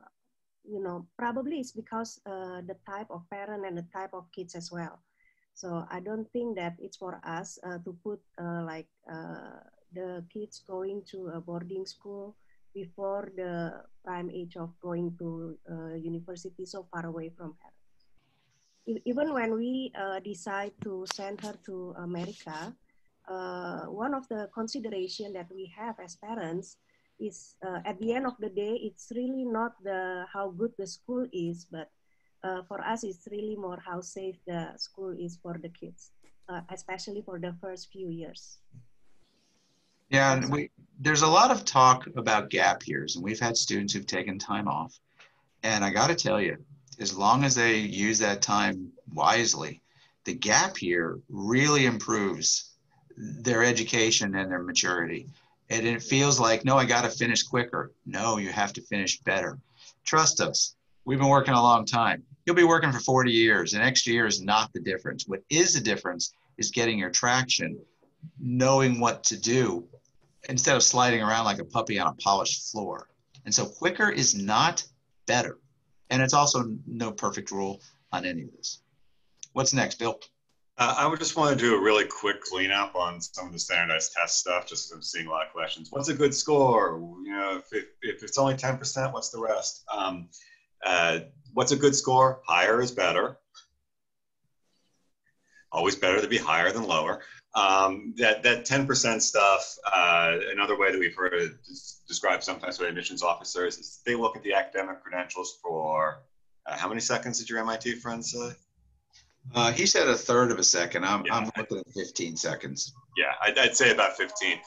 you know, probably it's because uh, the type of parent and the type of kids as well. So I don't think that it's for us to put like the kids going to a boarding school before the prime age of going to university so far away from her even when we uh, decide to send her to America, uh, one of the consideration that we have as parents is uh, at the end of the day, it's really not the how good the school is, but uh, for us, it's really more how safe the school is for the kids, uh, especially for the first few years. Yeah, and we there's a lot of talk about gap years, and we've had students who've taken time off. And I got to tell you, as long as they use that time wisely, the gap year really improves their education and their maturity. And it feels like, no, I got to finish quicker. No, you have to finish better. Trust us. We've been working a long time. You'll be working for 40 years. The next year is not the difference. What is the difference is getting your traction, knowing what to do instead of sliding around like a puppy on a polished floor. And so quicker is not better. And it's also no perfect rule on any of this. What's next, Bill? Uh, I would just want to do a really quick cleanup on some of the standardized test stuff, just because I'm seeing a lot of questions. What's a good score? You know, if, it, if it's only 10%, what's the rest? Um, uh, what's a good score? Higher is better. Always better to be higher than lower. Um, that that 10% stuff, uh, another way that we've heard it described sometimes by admissions officers is they look at the academic credentials for uh, how many seconds did your MIT friend say? Uh, he said a third of a second. I'm, yeah. I'm looking at 15 seconds. Yeah, I'd, I'd say about 15.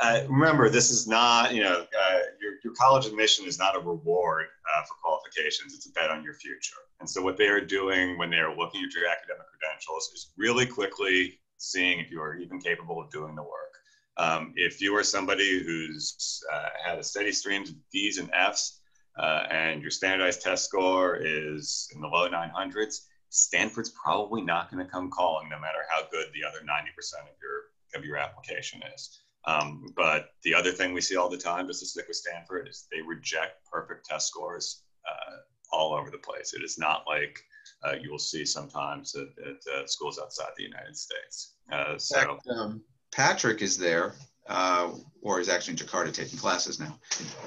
Uh, remember, this is not, you know, uh, your, your college admission is not a reward uh, for qualifications. It's a bet on your future. And so, what they are doing when they are looking at your academic credentials is really quickly seeing if you are even capable of doing the work. Um, if you are somebody who's uh, had a steady stream of D's and F's, uh, and your standardized test score is in the low 900s, Stanford's probably not going to come calling no matter how good the other 90% of your of your application is. Um, but the other thing we see all the time, just to stick with Stanford, is they reject perfect test scores uh, all over the place. It is not like uh, you will see sometimes at, at uh, schools outside the United States. Uh, so fact, um, Patrick is there, uh, or is actually in Jakarta taking classes now.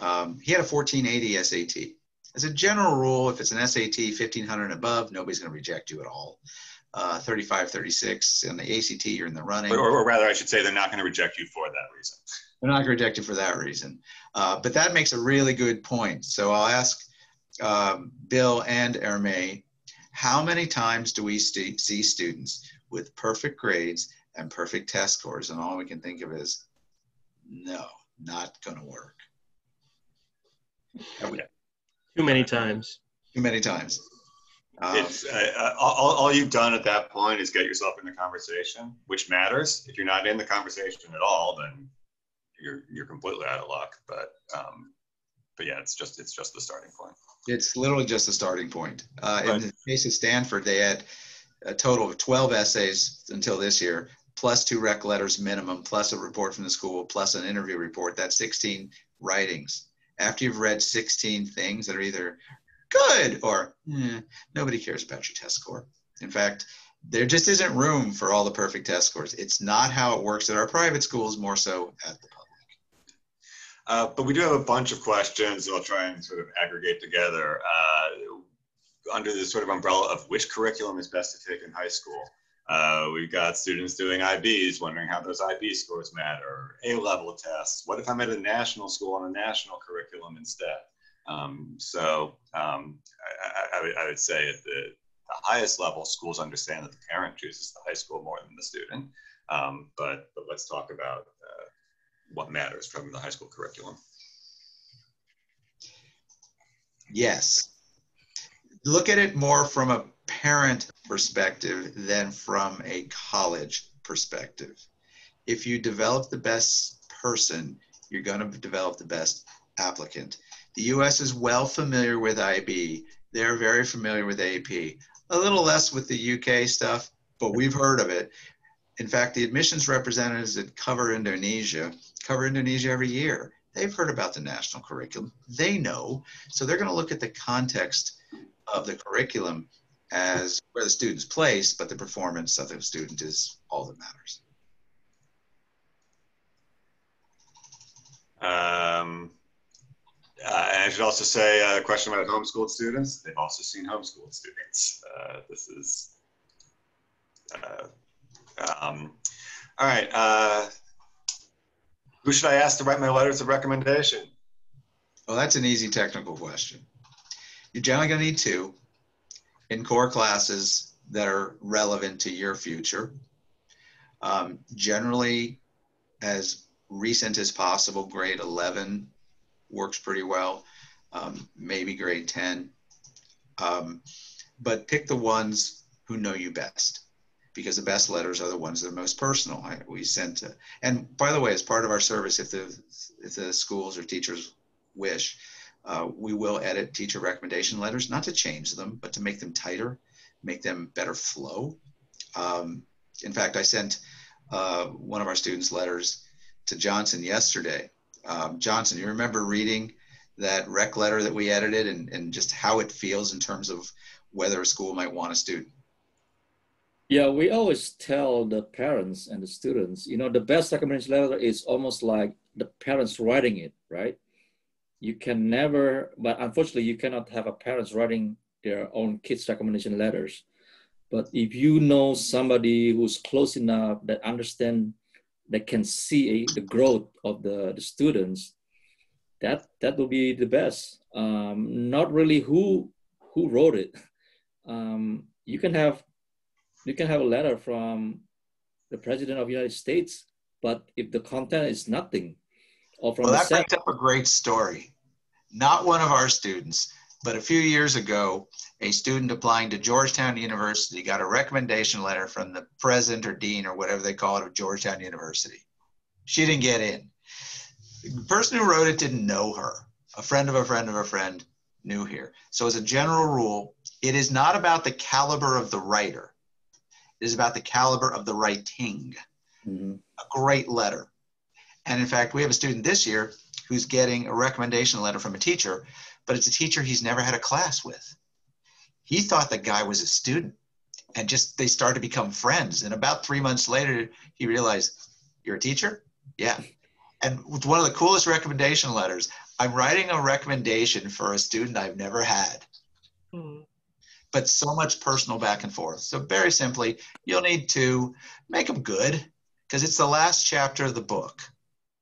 Um, he had a 1480 SAT. As a general rule, if it's an SAT 1500 and above, nobody's going to reject you at all uh, 35, 36. In the ACT, you're in the running. Or, or, rather, I should say, they're not going to reject you for that reason. They're not going to reject you for that reason. Uh, but that makes a really good point. So I'll ask um, Bill and Herme, how many times do we st- see students with perfect grades and perfect test scores, and all we can think of is, no, not going to work. Too many times. Too many times. Um, it's uh, uh, all, all you've done at that point is get yourself in the conversation, which matters. If you're not in the conversation at all, then you're you're completely out of luck. But um, but yeah, it's just it's just the starting point. It's literally just the starting point. Uh, right. In the case of Stanford, they had a total of 12 essays until this year, plus two rec letters minimum, plus a report from the school, plus an interview report. That's 16 writings. After you've read 16 things that are either good or eh, nobody cares about your test score. In fact, there just isn't room for all the perfect test scores. It's not how it works at our private schools, more so at the public. Uh, but we do have a bunch of questions that I'll try and sort of aggregate together uh, under the sort of umbrella of which curriculum is best to take in high school. Uh, we've got students doing IBs, wondering how those IB scores matter, A-level tests. What if I'm at a national school on a national curriculum instead? Um, so um, I, I, would, I, would say at the, the, highest level, schools understand that the parent chooses the high school more than the student. Um, but, but let's talk about uh, what matters from the high school curriculum. Yes. Look at it more from a parent perspective than from a college perspective. If you develop the best person, you're going to develop the best applicant. The US is well familiar with IB. They're very familiar with AP. A little less with the UK stuff, but we've heard of it. In fact, the admissions representatives that cover Indonesia cover Indonesia every year. They've heard about the national curriculum. They know. So they're going to look at the context of the curriculum as where the student's placed, but the performance of the student is all that matters. Um, uh, and I should also say uh, a question about homeschooled students. They've also seen homeschooled students. Uh, this is, uh, um, all right. Uh, who should I ask to write my letters of recommendation? Well, that's an easy technical question. You're generally going to need two in core classes that are relevant to your future. Um, generally, as recent as possible, grade 11 works pretty well. Um, maybe grade 10. Um, but pick the ones who know you best because the best letters are the ones that are most personal. I, we sent to, and by the way, as part of our service, if the if the schools or teachers wish, uh, we will edit teacher recommendation letters, not to change them, but to make them tighter, make them better flow. Um, in fact, I sent uh, one of our students' letters to Jonson yesterday, um, Jonson, you remember reading that rec letter that we edited and, and just how it feels in terms of whether a school might want a student? Yeah, we always tell the parents and the students, you know, the best recommendation letter is almost like the parents writing it, right? You can never, but unfortunately, you cannot have a parents writing their own kids' recommendation letters. But if you know somebody who's close enough that understand that can see the growth of the, the students, that that will be the best. Um, not really who who wrote it. Um, you can have you can have a letter from the president of the United States, but if the content is nothing, or from well, that brings up a great story. Not one of our students, but a few years ago, a student applying to Georgetown University got a recommendation letter from the president or dean or whatever they call it of Georgetown University. She didn't get in. The person who wrote it didn't know her. A friend of a friend of a friend knew here. So as a general rule, it is not about the caliber of the writer. It is about the caliber of the writing. Mm-hmm. A great letter. And in fact, we have a student this year who's getting a recommendation letter from a teacher, but it's a teacher he's never had a class with. He thought the guy was a student and just they started to become friends. And about three months later, he realized, You're a teacher? Yeah. And one of the coolest recommendation letters, I'm writing a recommendation for a student I've never had. Mm. But so much personal back and forth. So, very simply, you'll need to make them good because it's the last chapter of the book.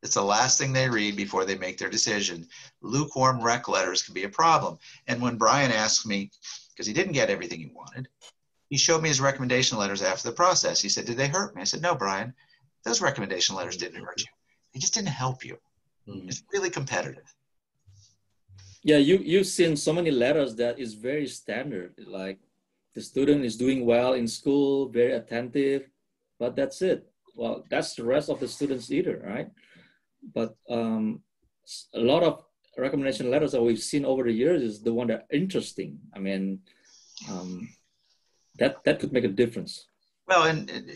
It's the last thing they read before they make their decision. Lukewarm rec letters can be a problem. And when Brian asked me, because he didn't get everything he wanted, he showed me his recommendation letters after the process. He said, Did they hurt me? I said, No, Brian, those recommendation letters didn't hurt you. They just didn't help you. Mm-hmm. It's really competitive. Yeah, you, you've seen so many letters that is very standard. Like the student is doing well in school, very attentive, but that's it. Well, that's the rest of the students either, right? but um, a lot of recommendation letters that we've seen over the years is the one that interesting. I mean, um, that that could make a difference. Well, and, and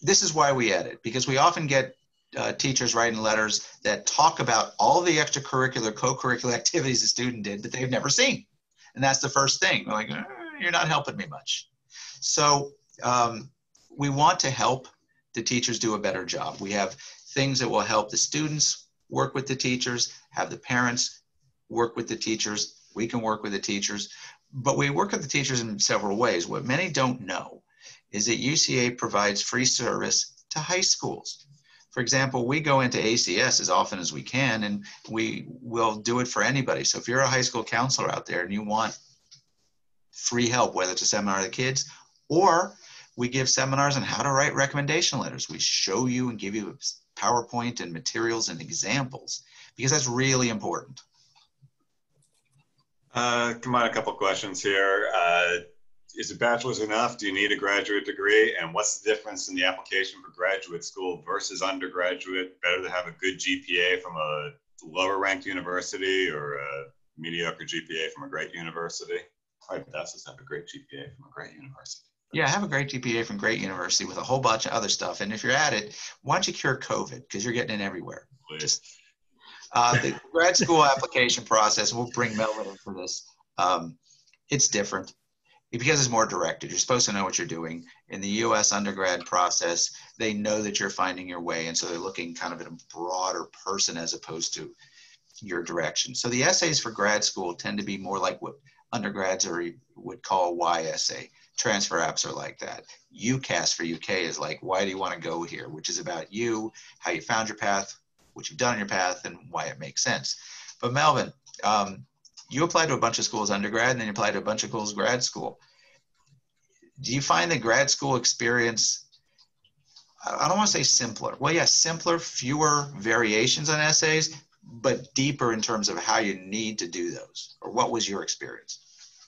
this is why we edit because we often get uh, teachers writing letters that talk about all the extracurricular, co-curricular [LAUGHS] activities the student did that they've never seen, and that's the first thing. We're like, eh, you're not helping me much. So um, we want to help the teachers do a better job. We have things that will help the students work with the teachers, have the parents work with the teachers. We can work with the teachers, but we work with the teachers in several ways. What many don't know is that UCA provides free service to high schools. For example, we go into ACS as often as we can, and we will do it for anybody. So if you're a high school counselor out there and you want free help, whether it's a seminar to the kids or we give seminars on how to write recommendation letters. We show you and give you PowerPoint and materials and examples because that's really important. Uh, come on, a couple questions here. Uh, is a bachelor's enough? Do you need a graduate degree? And what's the difference in the application for graduate school versus undergraduate? Better to have a good GPA from a lower ranked university or a mediocre GPA from a great university? Probably best is have a great GPA from a great university. Yeah, have a great GPA from great university with a whole bunch of other stuff. And if you're at it, why don't you cure COVID? Because you're getting in everywhere. Just uh, the grad school application process. We'll bring Melvin in for this. Um, it's different because it's more directed. You're supposed to know what you're doing. In the U.S. undergrad process, they know that you're finding your way, and so they're looking kind of at a broader person as opposed to your direction. So the essays for grad school tend to be more like what undergrads are would call a Y essay transfer apps are like that. UCAS for UK is like, why do you want to go here? Which is about you, how you found your path, what you've done on your path, and why it makes sense. But Melvin, um, you applied to a bunch of schools undergrad and then you applied to a bunch of schools grad school. Do you find the grad school experience, I don't want to say simpler. Well, yes, yeah, simpler, fewer variations on essays, but deeper in terms of how you need to do those. Or what was your experience?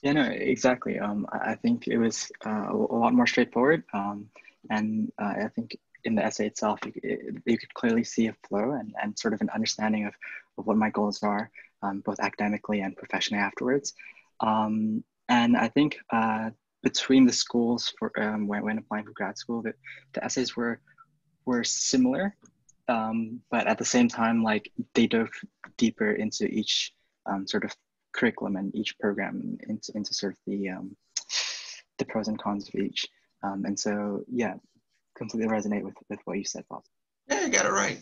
Yeah, no, exactly. Um, I think it was uh, a lot more straightforward. Um, and uh, I think in the essay itself, you, you, could clearly see a flow and, and sort of an understanding of, of what my goals are, um, both academically and professionally afterwards. Um, and I think uh, between the schools for um, when, when applying for grad school, the, the essays were were similar, um, but at the same time, like they dove deeper into each sort of curriculum and each program into, into sort of the um, the pros and cons of each. Um, and so, yeah, completely resonate with, with what you said, Bob. Yeah, you got it right.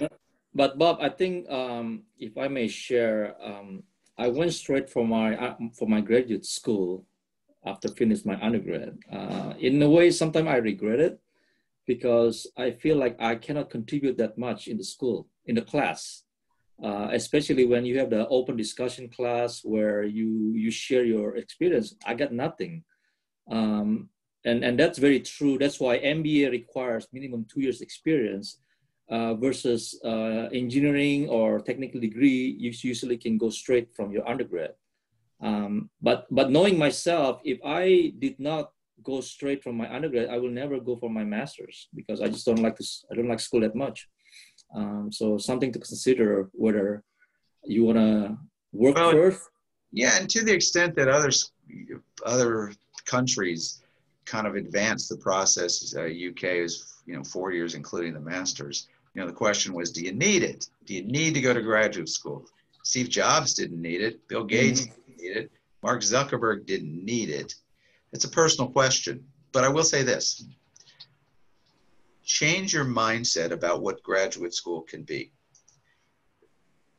But, but, Bob, I think um, if I may share, um, I went straight for my uh, for my graduate school after finished my undergrad. Uh, in a way, sometimes I regret it because I feel like I cannot contribute that much in the school, in the class. Uh, especially when you have the open discussion class where you you share your experience i got nothing. Um, and and that's very true. That's why mba requires minimum two years experience uh, versus uh, engineering or technical degree you usually can go straight from your undergrad um, but but knowing myself if i did not go straight from my undergrad i will never go for my master's because i just don't like this i don't like school that much Um, so something to consider whether you want to work Well, first. Yeah, and to the extent that others, other countries kind of advance the process, uh, UK is, you know, four years, including the masters. You know, the question was, do you need it? Do you need to go to graduate school? Steve Jobs didn't need it. Bill mm-hmm. Gates didn't need it. Mark Zuckerberg didn't need it. It's a personal question, but I will say this. Change your mindset about what graduate school can be.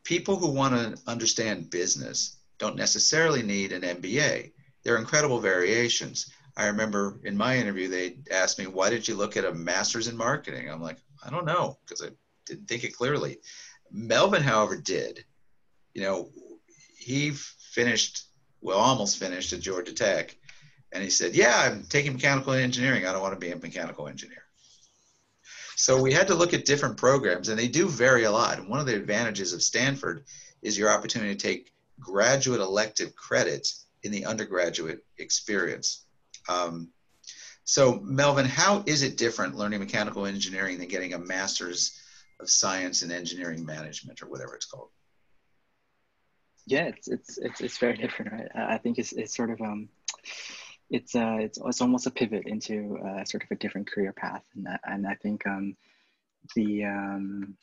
People who want to understand business don't necessarily need an MBA. There are incredible variations. I remember in my interview, they asked me, Why did you look at a master's in marketing? I'm like, I don't know, because I didn't think it clearly. Melvin, however, did. You know, he finished, well, almost finished at Georgia Tech. And he said, Yeah, I'm taking mechanical engineering. I don't want to be a mechanical engineer. So we had to look at different programs, and they do vary a lot. And one of the advantages of Stanford is your opportunity to take graduate elective credits in the undergraduate experience. Um, so, Melvin, how is it different learning mechanical engineering than getting a master's of science in engineering management or whatever it's called? Yeah, it's it's it's, it's very different, right? I think it's it's sort of um, it's uh it's it's almost a pivot into uh, sort of a different career path, and and I think um, the um,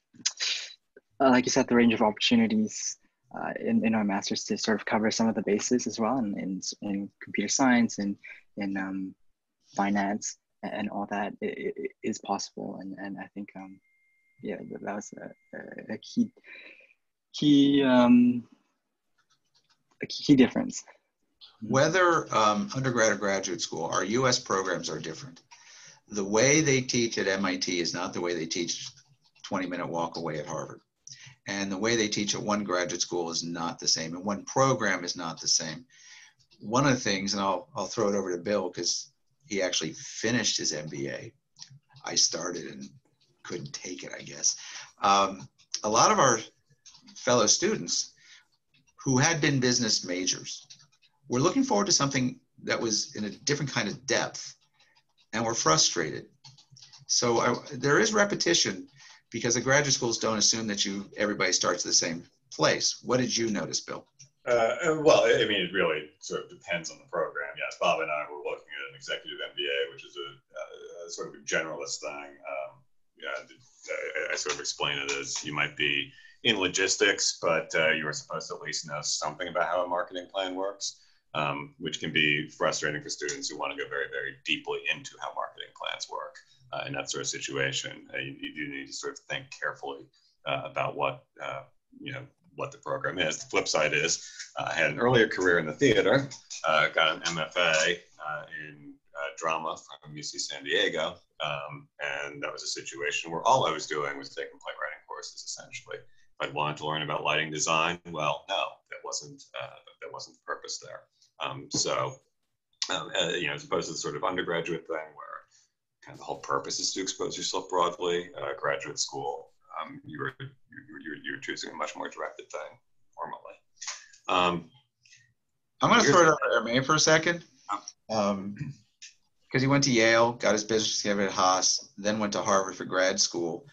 uh, like you said, the range of opportunities uh, in in our masters to sort of cover some of the bases as well, in in, in computer science and in um, finance and all that is possible, and and I think um, yeah, that was a, a- key key um, a key difference. Whether um, undergrad or graduate school, our US programs are different. The way they teach at MIT is not the way they teach 20 minute walk away at Harvard. And the way they teach at one graduate school is not the same, and one program is not the same. One of the things, and I'll, I'll throw it over to Bill because he actually finished his MBA. I started and couldn't take it, I guess. Um, a lot of our fellow students who had been business majors we're looking forward to something that was in a different kind of depth and we're frustrated so I, there is repetition because the graduate schools don't assume that you everybody starts the same place what did you notice bill Uh, well, I mean, it really sort of depends on the program. Yes, Bob and I were looking executive MBA, which is a, a sort of a generalist thing. Um, yeah, I, I sort of explain it as you might be in logistics, but uh, you are supposed to at least know something about how a marketing plan works, um, which can be frustrating for students who want to go very, very deeply into how marketing plans work uh, in that sort of situation. Uh, you, you do need to sort of think carefully uh, about what uh, you know what the program is. The flip side is uh, I had an earlier career in the theater, uh, got an MFA uh, in uh, drama from UC San Diego, um, and that was a situation where all I was doing was taking playwriting courses essentially. If I'd wanted to learn about lighting design, well, no, that wasn't uh, that wasn't the purpose there. Um, so, um, uh, you know, as opposed to the sort of undergraduate thing where kind of the whole purpose is to expose yourself broadly, uh, graduate school, um, you were you're, you're, you're choosing a much more directed thing formally. Um, i'm going to throw it over to ma for a second because he went to yale got his business certificate at haas then went to harvard for grad school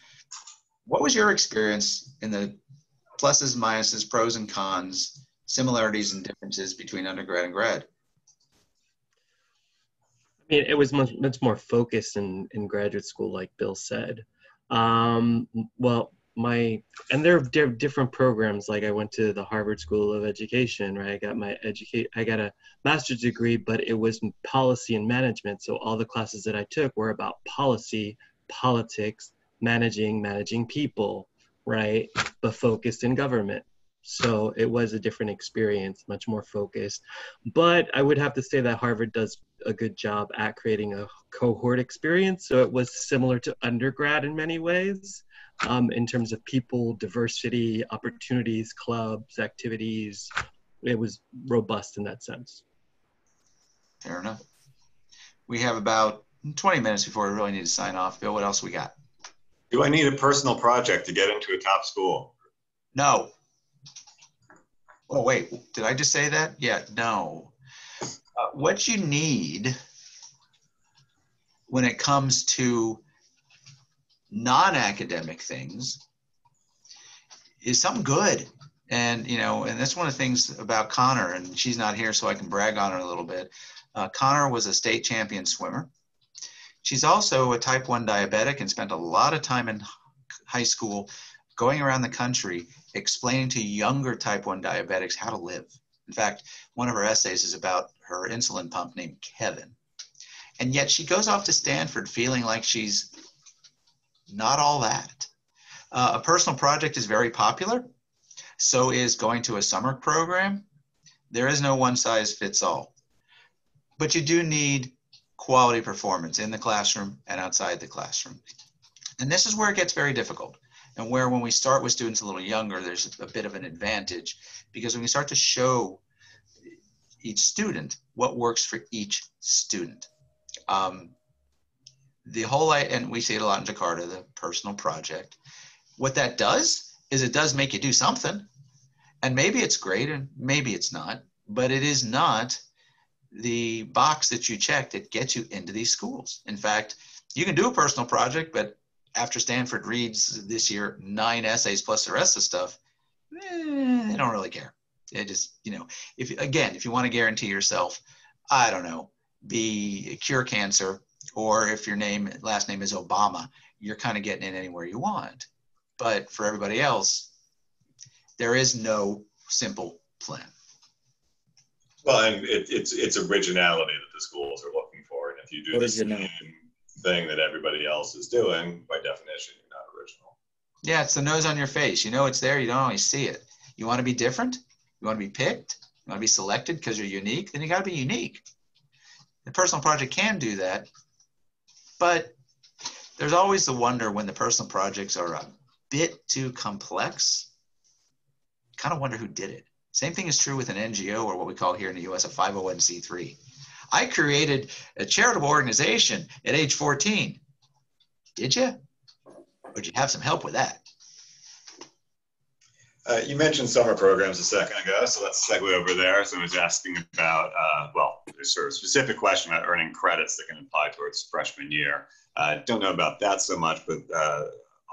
what was your experience in the pluses minuses pros and cons similarities and differences between undergrad and grad I mean, it was much, much more focused in, in graduate school, like Bill said. Um, well, my and there are di- different programs. Like I went to the Harvard School of Education, right? I got my educate. I got a master's degree, but it was policy and management. So all the classes that I took were about policy, politics, managing, managing people, right? But focused in government. So it was a different experience, much more focused. But I would have to say that Harvard does a good job at creating a cohort experience. So it was similar to undergrad in many ways, um, in terms of people, diversity, opportunities, clubs, activities. It was robust in that sense. Fair enough. We have about 20 minutes before we really need to sign off. Bill, what else we got? do I need a personal project to get into a top school? No. Oh, wait, did I just say that? Yeah, no. Uh, what you need when it comes to non academic things is something good. And, you know, and that's one of the things about Konner, and she's not here, so I can brag on her a little bit. Uh, Konner was a state champion swimmer. She's also a type 1 diabetic and spent a lot of time in high school going around the country explaining to younger type 1 diabetics how to live. In fact, one of her essays is about her insulin pump named Kevin. And yet she goes off to Stanford feeling like she's not all that. Uh, a personal project is very popular. So is going to a summer program. There is no one size fits all. But you do need quality performance in the classroom and outside the classroom. And this is where it gets very difficult. And where when we start with students a little younger, there's a bit of an advantage because when we start to show each student what works for each student. Um, the whole, and we see it a lot in Jakarta, the personal project. What that does is it does make you do something. And maybe it's great and maybe it's not, but it is not the box that you check that gets you into these schools. In fact, you can do a personal project, but after Stanford reads this year nine essays plus the rest of stuff, eh, they don't really care. It just, you know, if again, if you want to guarantee yourself, I don't know, be cure cancer, or if your name last name is Obama, you're kind of getting in anywhere you want. But for everybody else, there is no simple plan. Well, and it, it's it's originality that the schools are looking for, and if you do the same thing that everybody else is doing, by definition, you're not original. Yeah, it's the nose on your face. You know it's there. You don't always see it. You want to be different. You want to be picked. You want to be selected because you're unique. Then you got to be unique. The personal project can do that, but there's always the wonder when the personal projects are a bit too complex. Kind of wonder who did it. Same thing is true with an NGO or what we call here in the US a 501c3. I created a charitable organization at age 14. Did you? Or did you have some help with that? Uh, you mentioned summer programs a second ago, so let's segue over there. So I was asking about, uh, well, there's sort of a specific question about earning credits that can apply towards freshman year. I uh, don't know about that so much, but uh,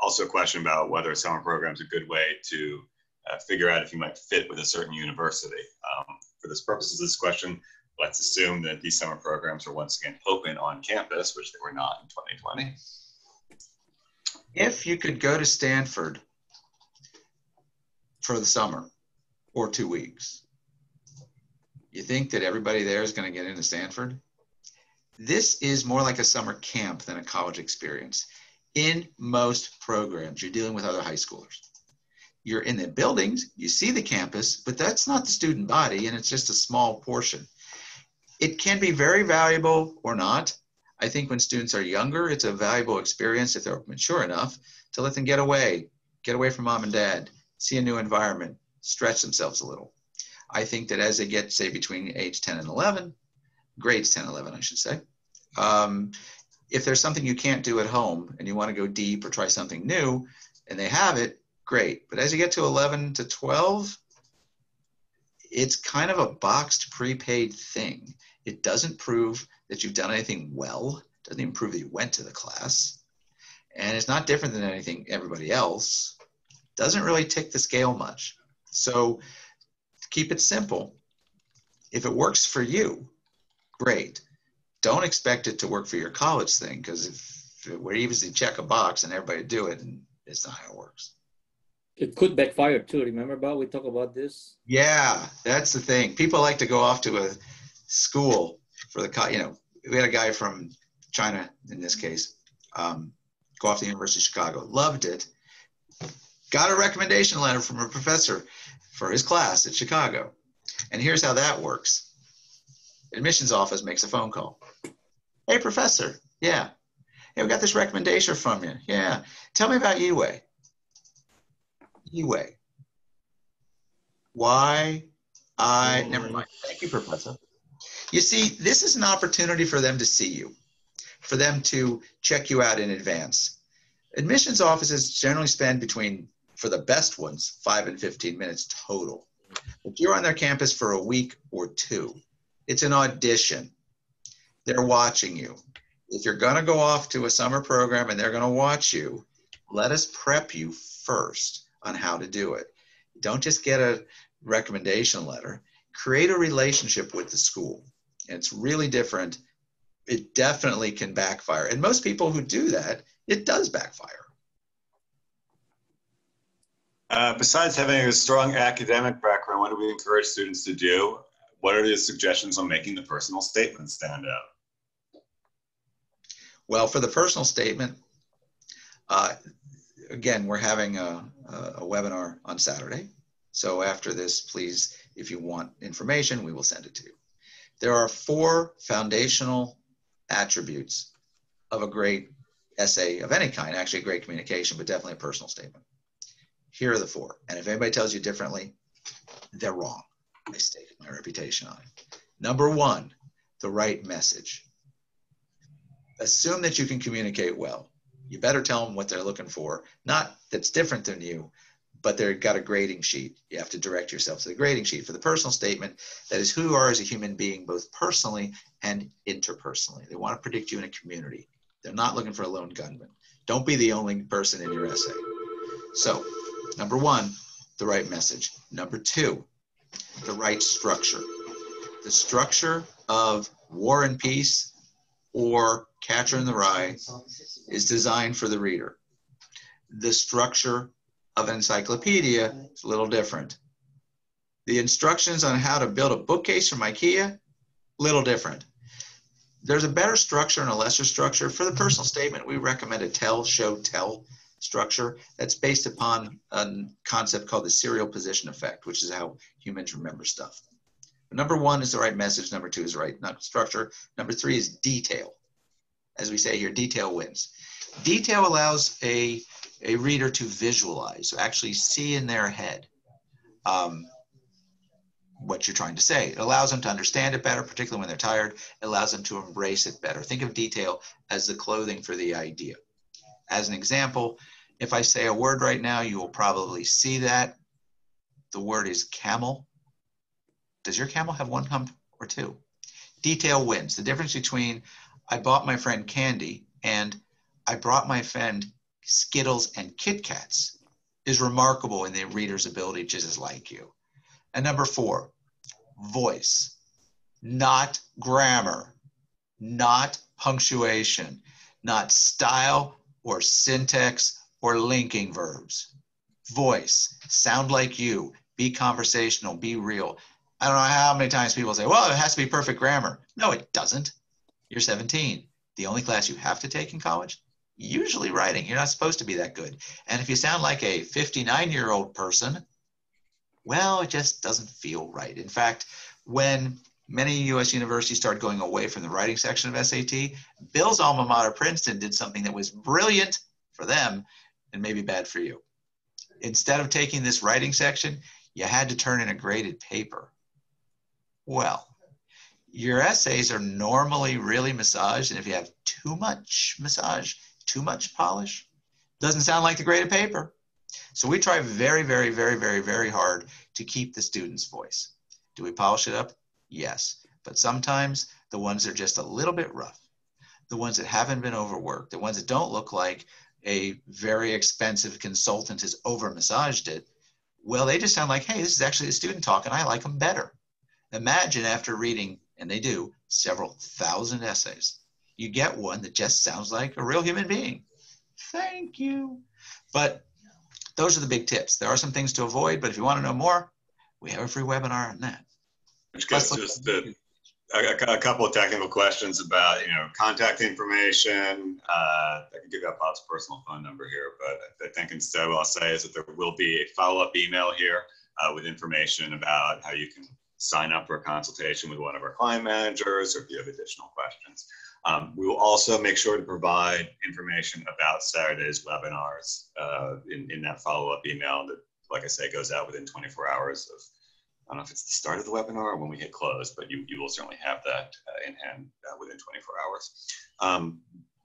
also a question about whether a summer programs a good way to uh, figure out if you might fit with a certain university. Um, for the purposes of this question, let's assume that these summer programs are once again open on campus, which they were not in 2020. If you could go to Stanford for the summer or two weeks, you think that everybody there is going to get into Stanford? This is more like a summer camp than a college experience. In most programs, you're dealing with other high schoolers you're in the buildings, you see the campus, but that's not the student body and it's just a small portion. It can be very valuable or not. I think when students are younger, it's a valuable experience if they're mature enough to let them get away, get away from mom and dad, see a new environment, stretch themselves a little. I think that as they get, say, between age 10 and 11, grades 10, 11, I should say, um, if there's something you can't do at home and you want to go deep or try something new and they have it, great. But as you get to 11 to 12, it's kind of a boxed prepaid thing. It doesn't prove that you've done anything well, it doesn't even prove that you went to the class. And it's not different than anything everybody else. Doesn't really tick the scale much. So keep it simple. If it works for you, great. Don't expect it to work for your college thing because if we're easily check a box and everybody do it, and it's not how it works it could backfire too. Remember about we talk about this? Yeah, that's the thing. People like to go off to a school for the you know we had a guy from China in this case um, go off to the University of Chicago, loved it, got a recommendation letter from a professor for his class at Chicago, and here's how that works: admissions office makes a phone call. Hey, professor, yeah, hey, we got this recommendation from you. Yeah, tell me about UA. Anyway, Why? I, never mind. Thank you, Professor. You see, this is an opportunity for them to see you, for them to check you out in advance. Admissions offices generally spend between, for the best ones, five and 15 minutes total. If you're on their campus for a week or two, it's an audition. They're watching you. If you're going to go off to a summer program and they're going to watch you, let us prep you first on how to do it. Don't just get a recommendation letter, create a relationship with the school. It's really different. It definitely can backfire. And most people who do that, it does backfire. Uh, besides having a strong academic background, what do we encourage students to do? What are the suggestions on making the personal statement stand out? Well, for the personal statement, uh, again, we're having a, a, webinar on Saturday. So after this, please, if you want information, we will send it to you. There are four foundational attributes of a great essay of any kind, actually a great communication, but definitely a personal statement. Here are the four. And if anybody tells you differently, they're wrong. I stake my reputation on it. Number one, the right message. Assume that you can communicate well. You better tell them what they're looking for. Not that's different than you, but they've got a grading sheet. You have to direct yourself to the grading sheet. For the personal statement, that is who you are as a human being, both personally and interpersonally. They want to predict you in a community. They're not looking for a lone gunman. Don't be the only person in your essay. So Number one, the right message. Number two, the right structure. The structure of War and Peace or Catcher in the Rye is designed for the reader. The structure of encyclopedia is a little different. The instructions on how to build a bookcase from IKEA, little different. There's a better structure and a lesser structure. For the personal statement, we recommend a tell, show, tell structure that's based upon a concept called the serial position effect, which is how humans remember stuff. Number one is the right message. Number two is the right structure. Number three is detail. As we say here, detail wins. Detail allows a, a reader to visualize, actually see in their head um, what you're trying to say. It allows them to understand it better, particularly when they're tired. It allows them to embrace it better. Think of detail as the clothing for the idea. As an example, if I say a word right now, you will probably see that. The word is camel. Does your camel have one hump or two? Detail wins. The difference between I bought my friend candy and I brought my friend Skittles and Kit Kats is remarkable in the reader's ability to just like you. And number four, voice, not grammar, not punctuation, not style, or syntax or linking verbs. Voice, sound like you, be conversational, be real. I don't know how many times people say, well, it has to be perfect grammar. No, it doesn't. You're 17. The only class you have to take in college, usually writing. You're not supposed to be that good. And if you sound like a 59 year old person, well, it just doesn't feel right. In fact, when many U.S. universities started going away from the writing section of SAT. Bill's alma mater, Princeton, did something that was brilliant for them and maybe bad for you. Instead of taking this writing section, you had to turn in a graded paper. Well, your essays are normally really massaged, and if you have too much massage, too much polish, doesn't sound like the graded paper. So we try very, very, very, very, very hard to keep the student's voice. Do we polish it up? Yes. But sometimes the ones that are just a little bit rough, the ones that haven't been overworked, the ones that don't look like a very expensive consultant has over massaged it, well, they just sound like, hey, this is actually a student talk and I like them better. Imagine after reading, and they do, several thousand essays, you get one that just sounds like a real human being. Thank you. But those are the big tips. There are some things to avoid, but if you want to know more, we have a free webinar on that. Just the, a, a, couple of technical questions about, you know, contact information. Uh, I can give out Bob's personal phone number here, but I think instead what I'll say is that there will be a follow-up email here uh, with information about how you can sign up for a consultation with one of our client managers or if you have additional questions. Um, we will also make sure to provide information about Saturday's webinars uh, in, in that follow-up email that, like I say, goes out within 24 hours of I don't know if it's the start of the webinar or when we hit close, but you, you will certainly have that uh, in hand uh, within 24 hours. Um,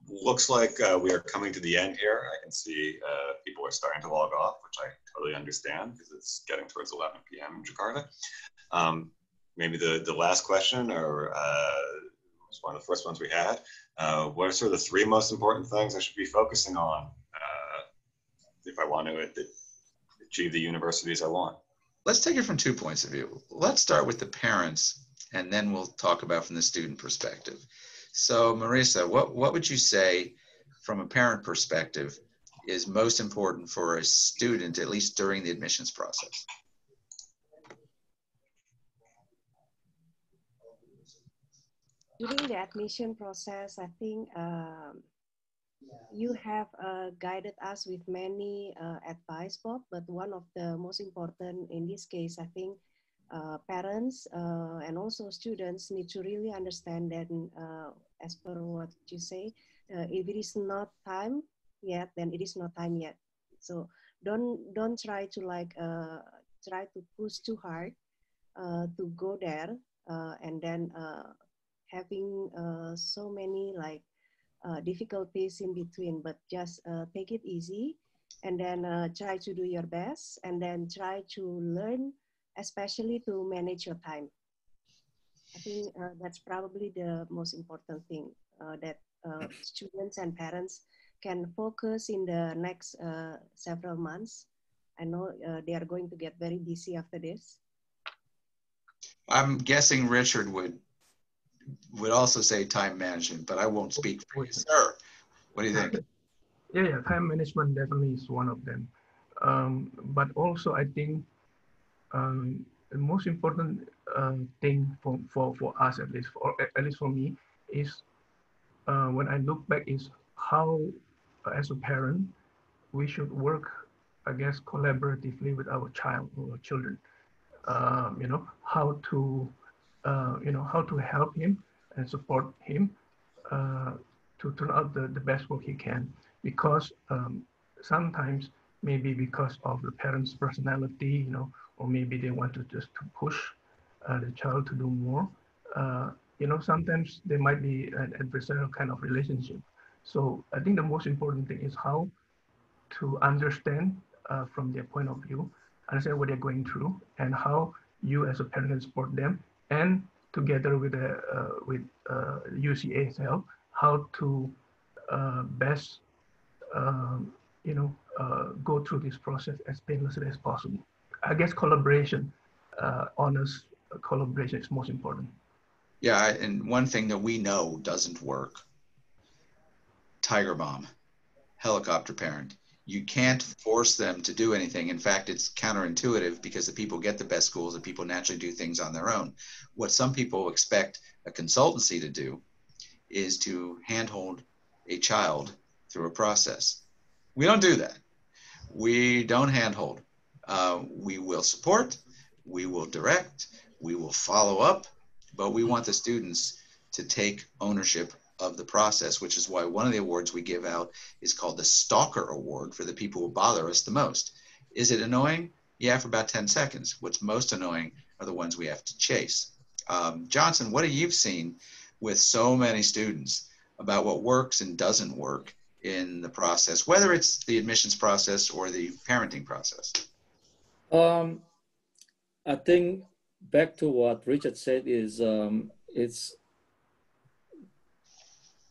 looks like uh, we are coming to the end here. I can see uh, people are starting to log off, which I totally understand because it's getting towards 11 p.m. in Jakarta. Um, maybe the, the last question or uh, was one of the first ones we had. Uh, what are sort of the three most important things I should be focusing on if I want to achieve the universities I want. Let's take it from two points of view. Let's start with the parents, and then we'll talk about from the student perspective. So, Marisa, what, what would you say from a parent perspective is most important for a student, at least during the admissions process? During the admission process, I think um, you have uh, guided us with many uh, advice, Bob, but one of the most important in this case, I think uh, parents uh, and also students need to really understand that uh, as per what you say, uh, if it is not time yet, then it is not time yet. So don't don't try to like try to push too hard to go there and then having so many like uh, difficulties in between, but just uh, take it easy and then uh, try to do your best and then try to learn, especially to manage your time. I think uh, that's probably the most important thing uh, that uh, students and parents can focus in the next several months. I know they are going to get very busy after this. I'm guessing Richard would would also say time management, but I won't speak for you, sir. What do you think? [LAUGHS] Yeah, yeah, time management definitely is one of them. Um, but also, I think um, the most important uh, thing for, for, for us, at least for at least for me, is uh, when I look back, is how, uh, as a parent, we should work, I guess, collaboratively with our child or children. Um, you know, how to uh, you know, how to help him and support him uh, to turn out the, the best work he can. Because um, sometimes maybe because of the parent's personality, you know, or maybe they want to just to push uh, the child to do more. Uh, you know, sometimes there might be an adversarial kind of relationship. So I think the most important thing is how to understand uh, from their point of view, understand what they're going through, and how you as a parent can support them and together with, uh, uh with uh, UCA's help, how to uh, best, um, you know, go through this process as painlessly as possible. I guess collaboration, honest collaboration is most important. Yeah, and one thing that we know doesn't work, Tiger Mom, helicopter parent you can't force them to do anything. In fact, it's counterintuitive because the people get the best schools and people naturally do things on their own. What some people expect a consultancy to do is to handhold a child through a process. We don't do that. We don't handhold. Uh, we will support, we will direct, we will follow up, but we want the students to take ownership of the process, which is why one of the awards we give out is called the Stalker Award for the people who bother us the most. Is it annoying? Yeah, for about 10 seconds. What's most annoying are the ones we have to chase. Um, Jonson, what have you seen with so many students about what works and doesn't work in the process, whether it's the admissions process or the parenting process? Um, I think back to what Richard said is um, it's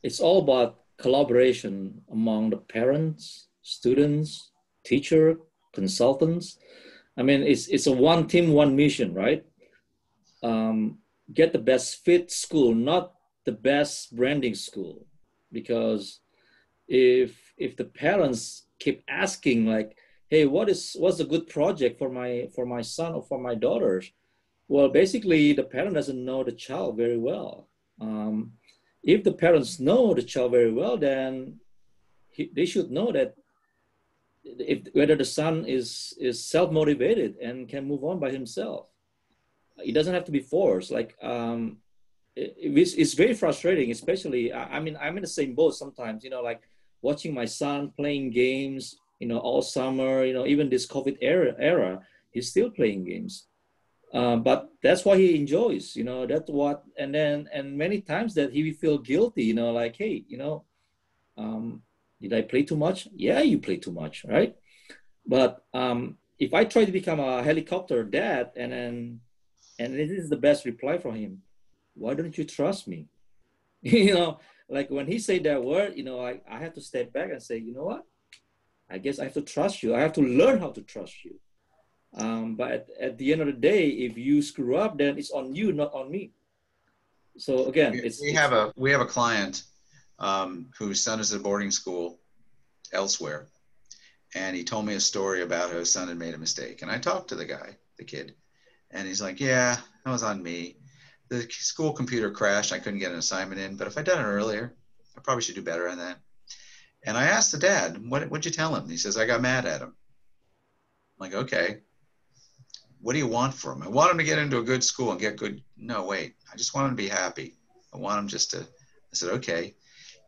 it's all about collaboration among the parents, students, teacher, consultants. I mean, it's, it's a one team, one mission, right? Um, get the best fit school, not the best branding school. Because if, if the parents keep asking like, hey, what is, what's a good project for my, for my son or for my daughters? Well, basically the parent doesn't know the child very well. Um, if the parents know the child very well, then he, they should know that if whether the son is is self motivated and can move on by himself. It doesn't have to be forced. Like um, it, it's, it's very frustrating, especially. I, I mean, I'm in the same boat sometimes. You know, like watching my son playing games. You know, all summer. You know, even this COVID era era, he's still playing games um, but that's what he enjoys you know that's what and then and many times that he will feel guilty you know like hey you know um, did i play too much? Yeah you play too much right? But um, if i try to become a helicopter dad and then and this is the best reply from him why don't you trust me? [LAUGHS] You know like when he said that word you know I, I have to step back and say you know what? I guess i have to trust you. I have to learn how to trust you Um, but at, at the end of the day, if you screw up, then it's on you, not on me. So again, we, it's we have a we have a client um, whose son is at a boarding school elsewhere, and he told me a story about how his son had made a mistake. And I talked to the guy, the kid, and he's like, "Yeah, that was on me. The school computer crashed. I couldn't get an assignment in, but if I'd done it earlier, I probably should do better on that." And I asked the dad, "What what'd you tell him?" He says, "I got mad at him." I'm like, okay, what do you want from him? I want him to get into a good school and get good. No, wait, I just want him to be happy. I want him just to. I said, okay.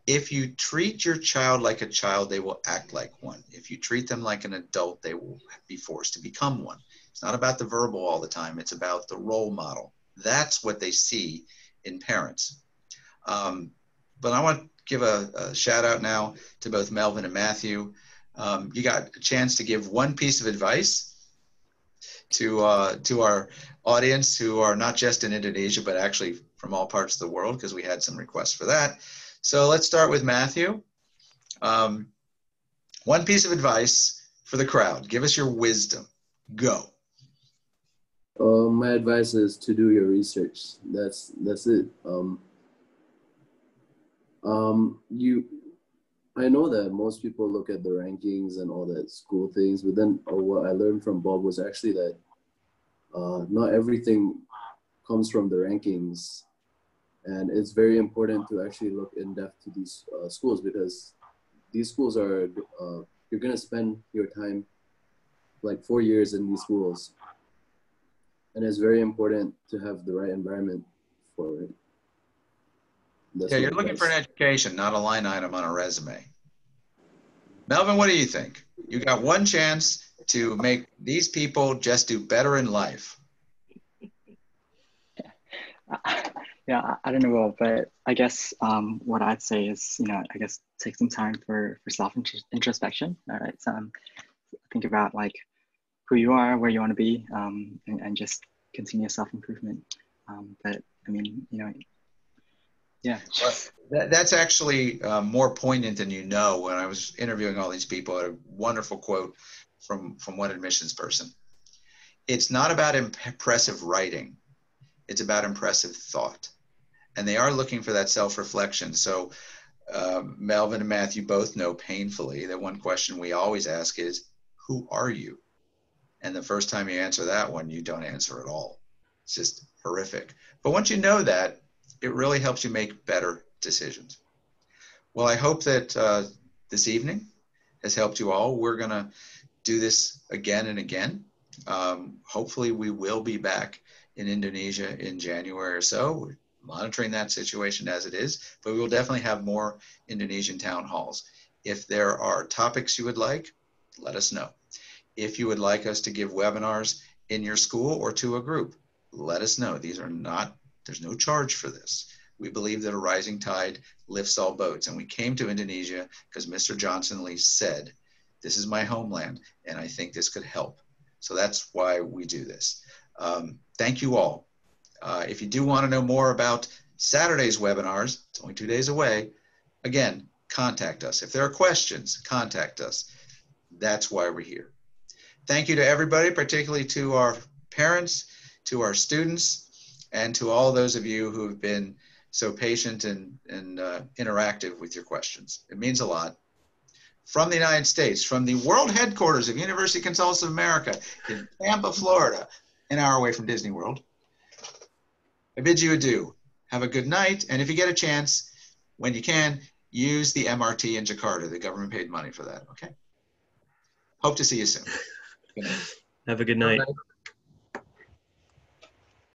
If you treat your child like a child, they will act like one. If you treat them like an adult, they will be forced to become one. It's not about the verbal all the time, it's about the role model. That's what they see in parents. Um, but I want to give a, a, shout out now to both Melvin and Matthew. Um, you got a chance to give one piece of advice to uh, to our audience who are not just in Indonesia but actually from all parts of the world because we had some requests for that. So let's start with Matthew. Um, one piece of advice for the crowd. Give us your wisdom. Go. Uh, my advice is to do your research. That's that's it. Um, um, you, I know that most people look at the rankings and all that school things, but then uh, what I learned from Bob was actually that uh, not everything comes from the rankings, and it's very important to actually look in depth to these uh, schools because these schools are uh, you're gonna spend your time like four years in these schools, and it's very important to have the right environment for it. That's yeah, you're looking for an education, not a line item on a resume. Melvin, what do you think? You got one chance to make these people just do better in life. [LAUGHS] Yeah, I don't know, but I guess um, what I'd say is, you know, I guess take some time for for self introspection. All right, so um, think about like who you are, where you want to be, um, and, and just continue self improvement. Um, but I mean, you know, yeah. That, that's actually uh, more poignant than you know. When I was interviewing all these people, a wonderful quote from, from one admissions person. It's not about impressive writing, it's about impressive thought. And they are looking for that self reflection. So, uh, Melvin and Matthew both know painfully that one question we always ask is, Who are you? And the first time you answer that one, you don't answer at all. It's just horrific. But once you know that, it really helps you make better decisions. Well, I hope that uh, this evening has helped you all. We're going to do this again and again. Um, hopefully, we will be back in Indonesia in January or so. We're monitoring that situation as it is, but we will definitely have more Indonesian town halls. If there are topics you would like, let us know. If you would like us to give webinars in your school or to a group, let us know. These are not there's no charge for this. We believe that a rising tide lifts all boats. And we came to Indonesia because Mr. Jonson Li said, This is my homeland, and I think this could help. So that's why we do this. Um, thank you all. Uh, if you do want to know more about Saturday's webinars, it's only two days away. Again, contact us. If there are questions, contact us. That's why we're here. Thank you to everybody, particularly to our parents, to our students, and to all those of you who have been so patient and, and uh, interactive with your questions. It means a lot. From the United States, from the world headquarters of University Consultants of America in Tampa, Florida, an hour away from Disney World, I bid you adieu. Have a good night, and if you get a chance, when you can, use the MRT in Jakarta. The government paid money for that, okay? Hope to see you soon. [LAUGHS] Have a good night.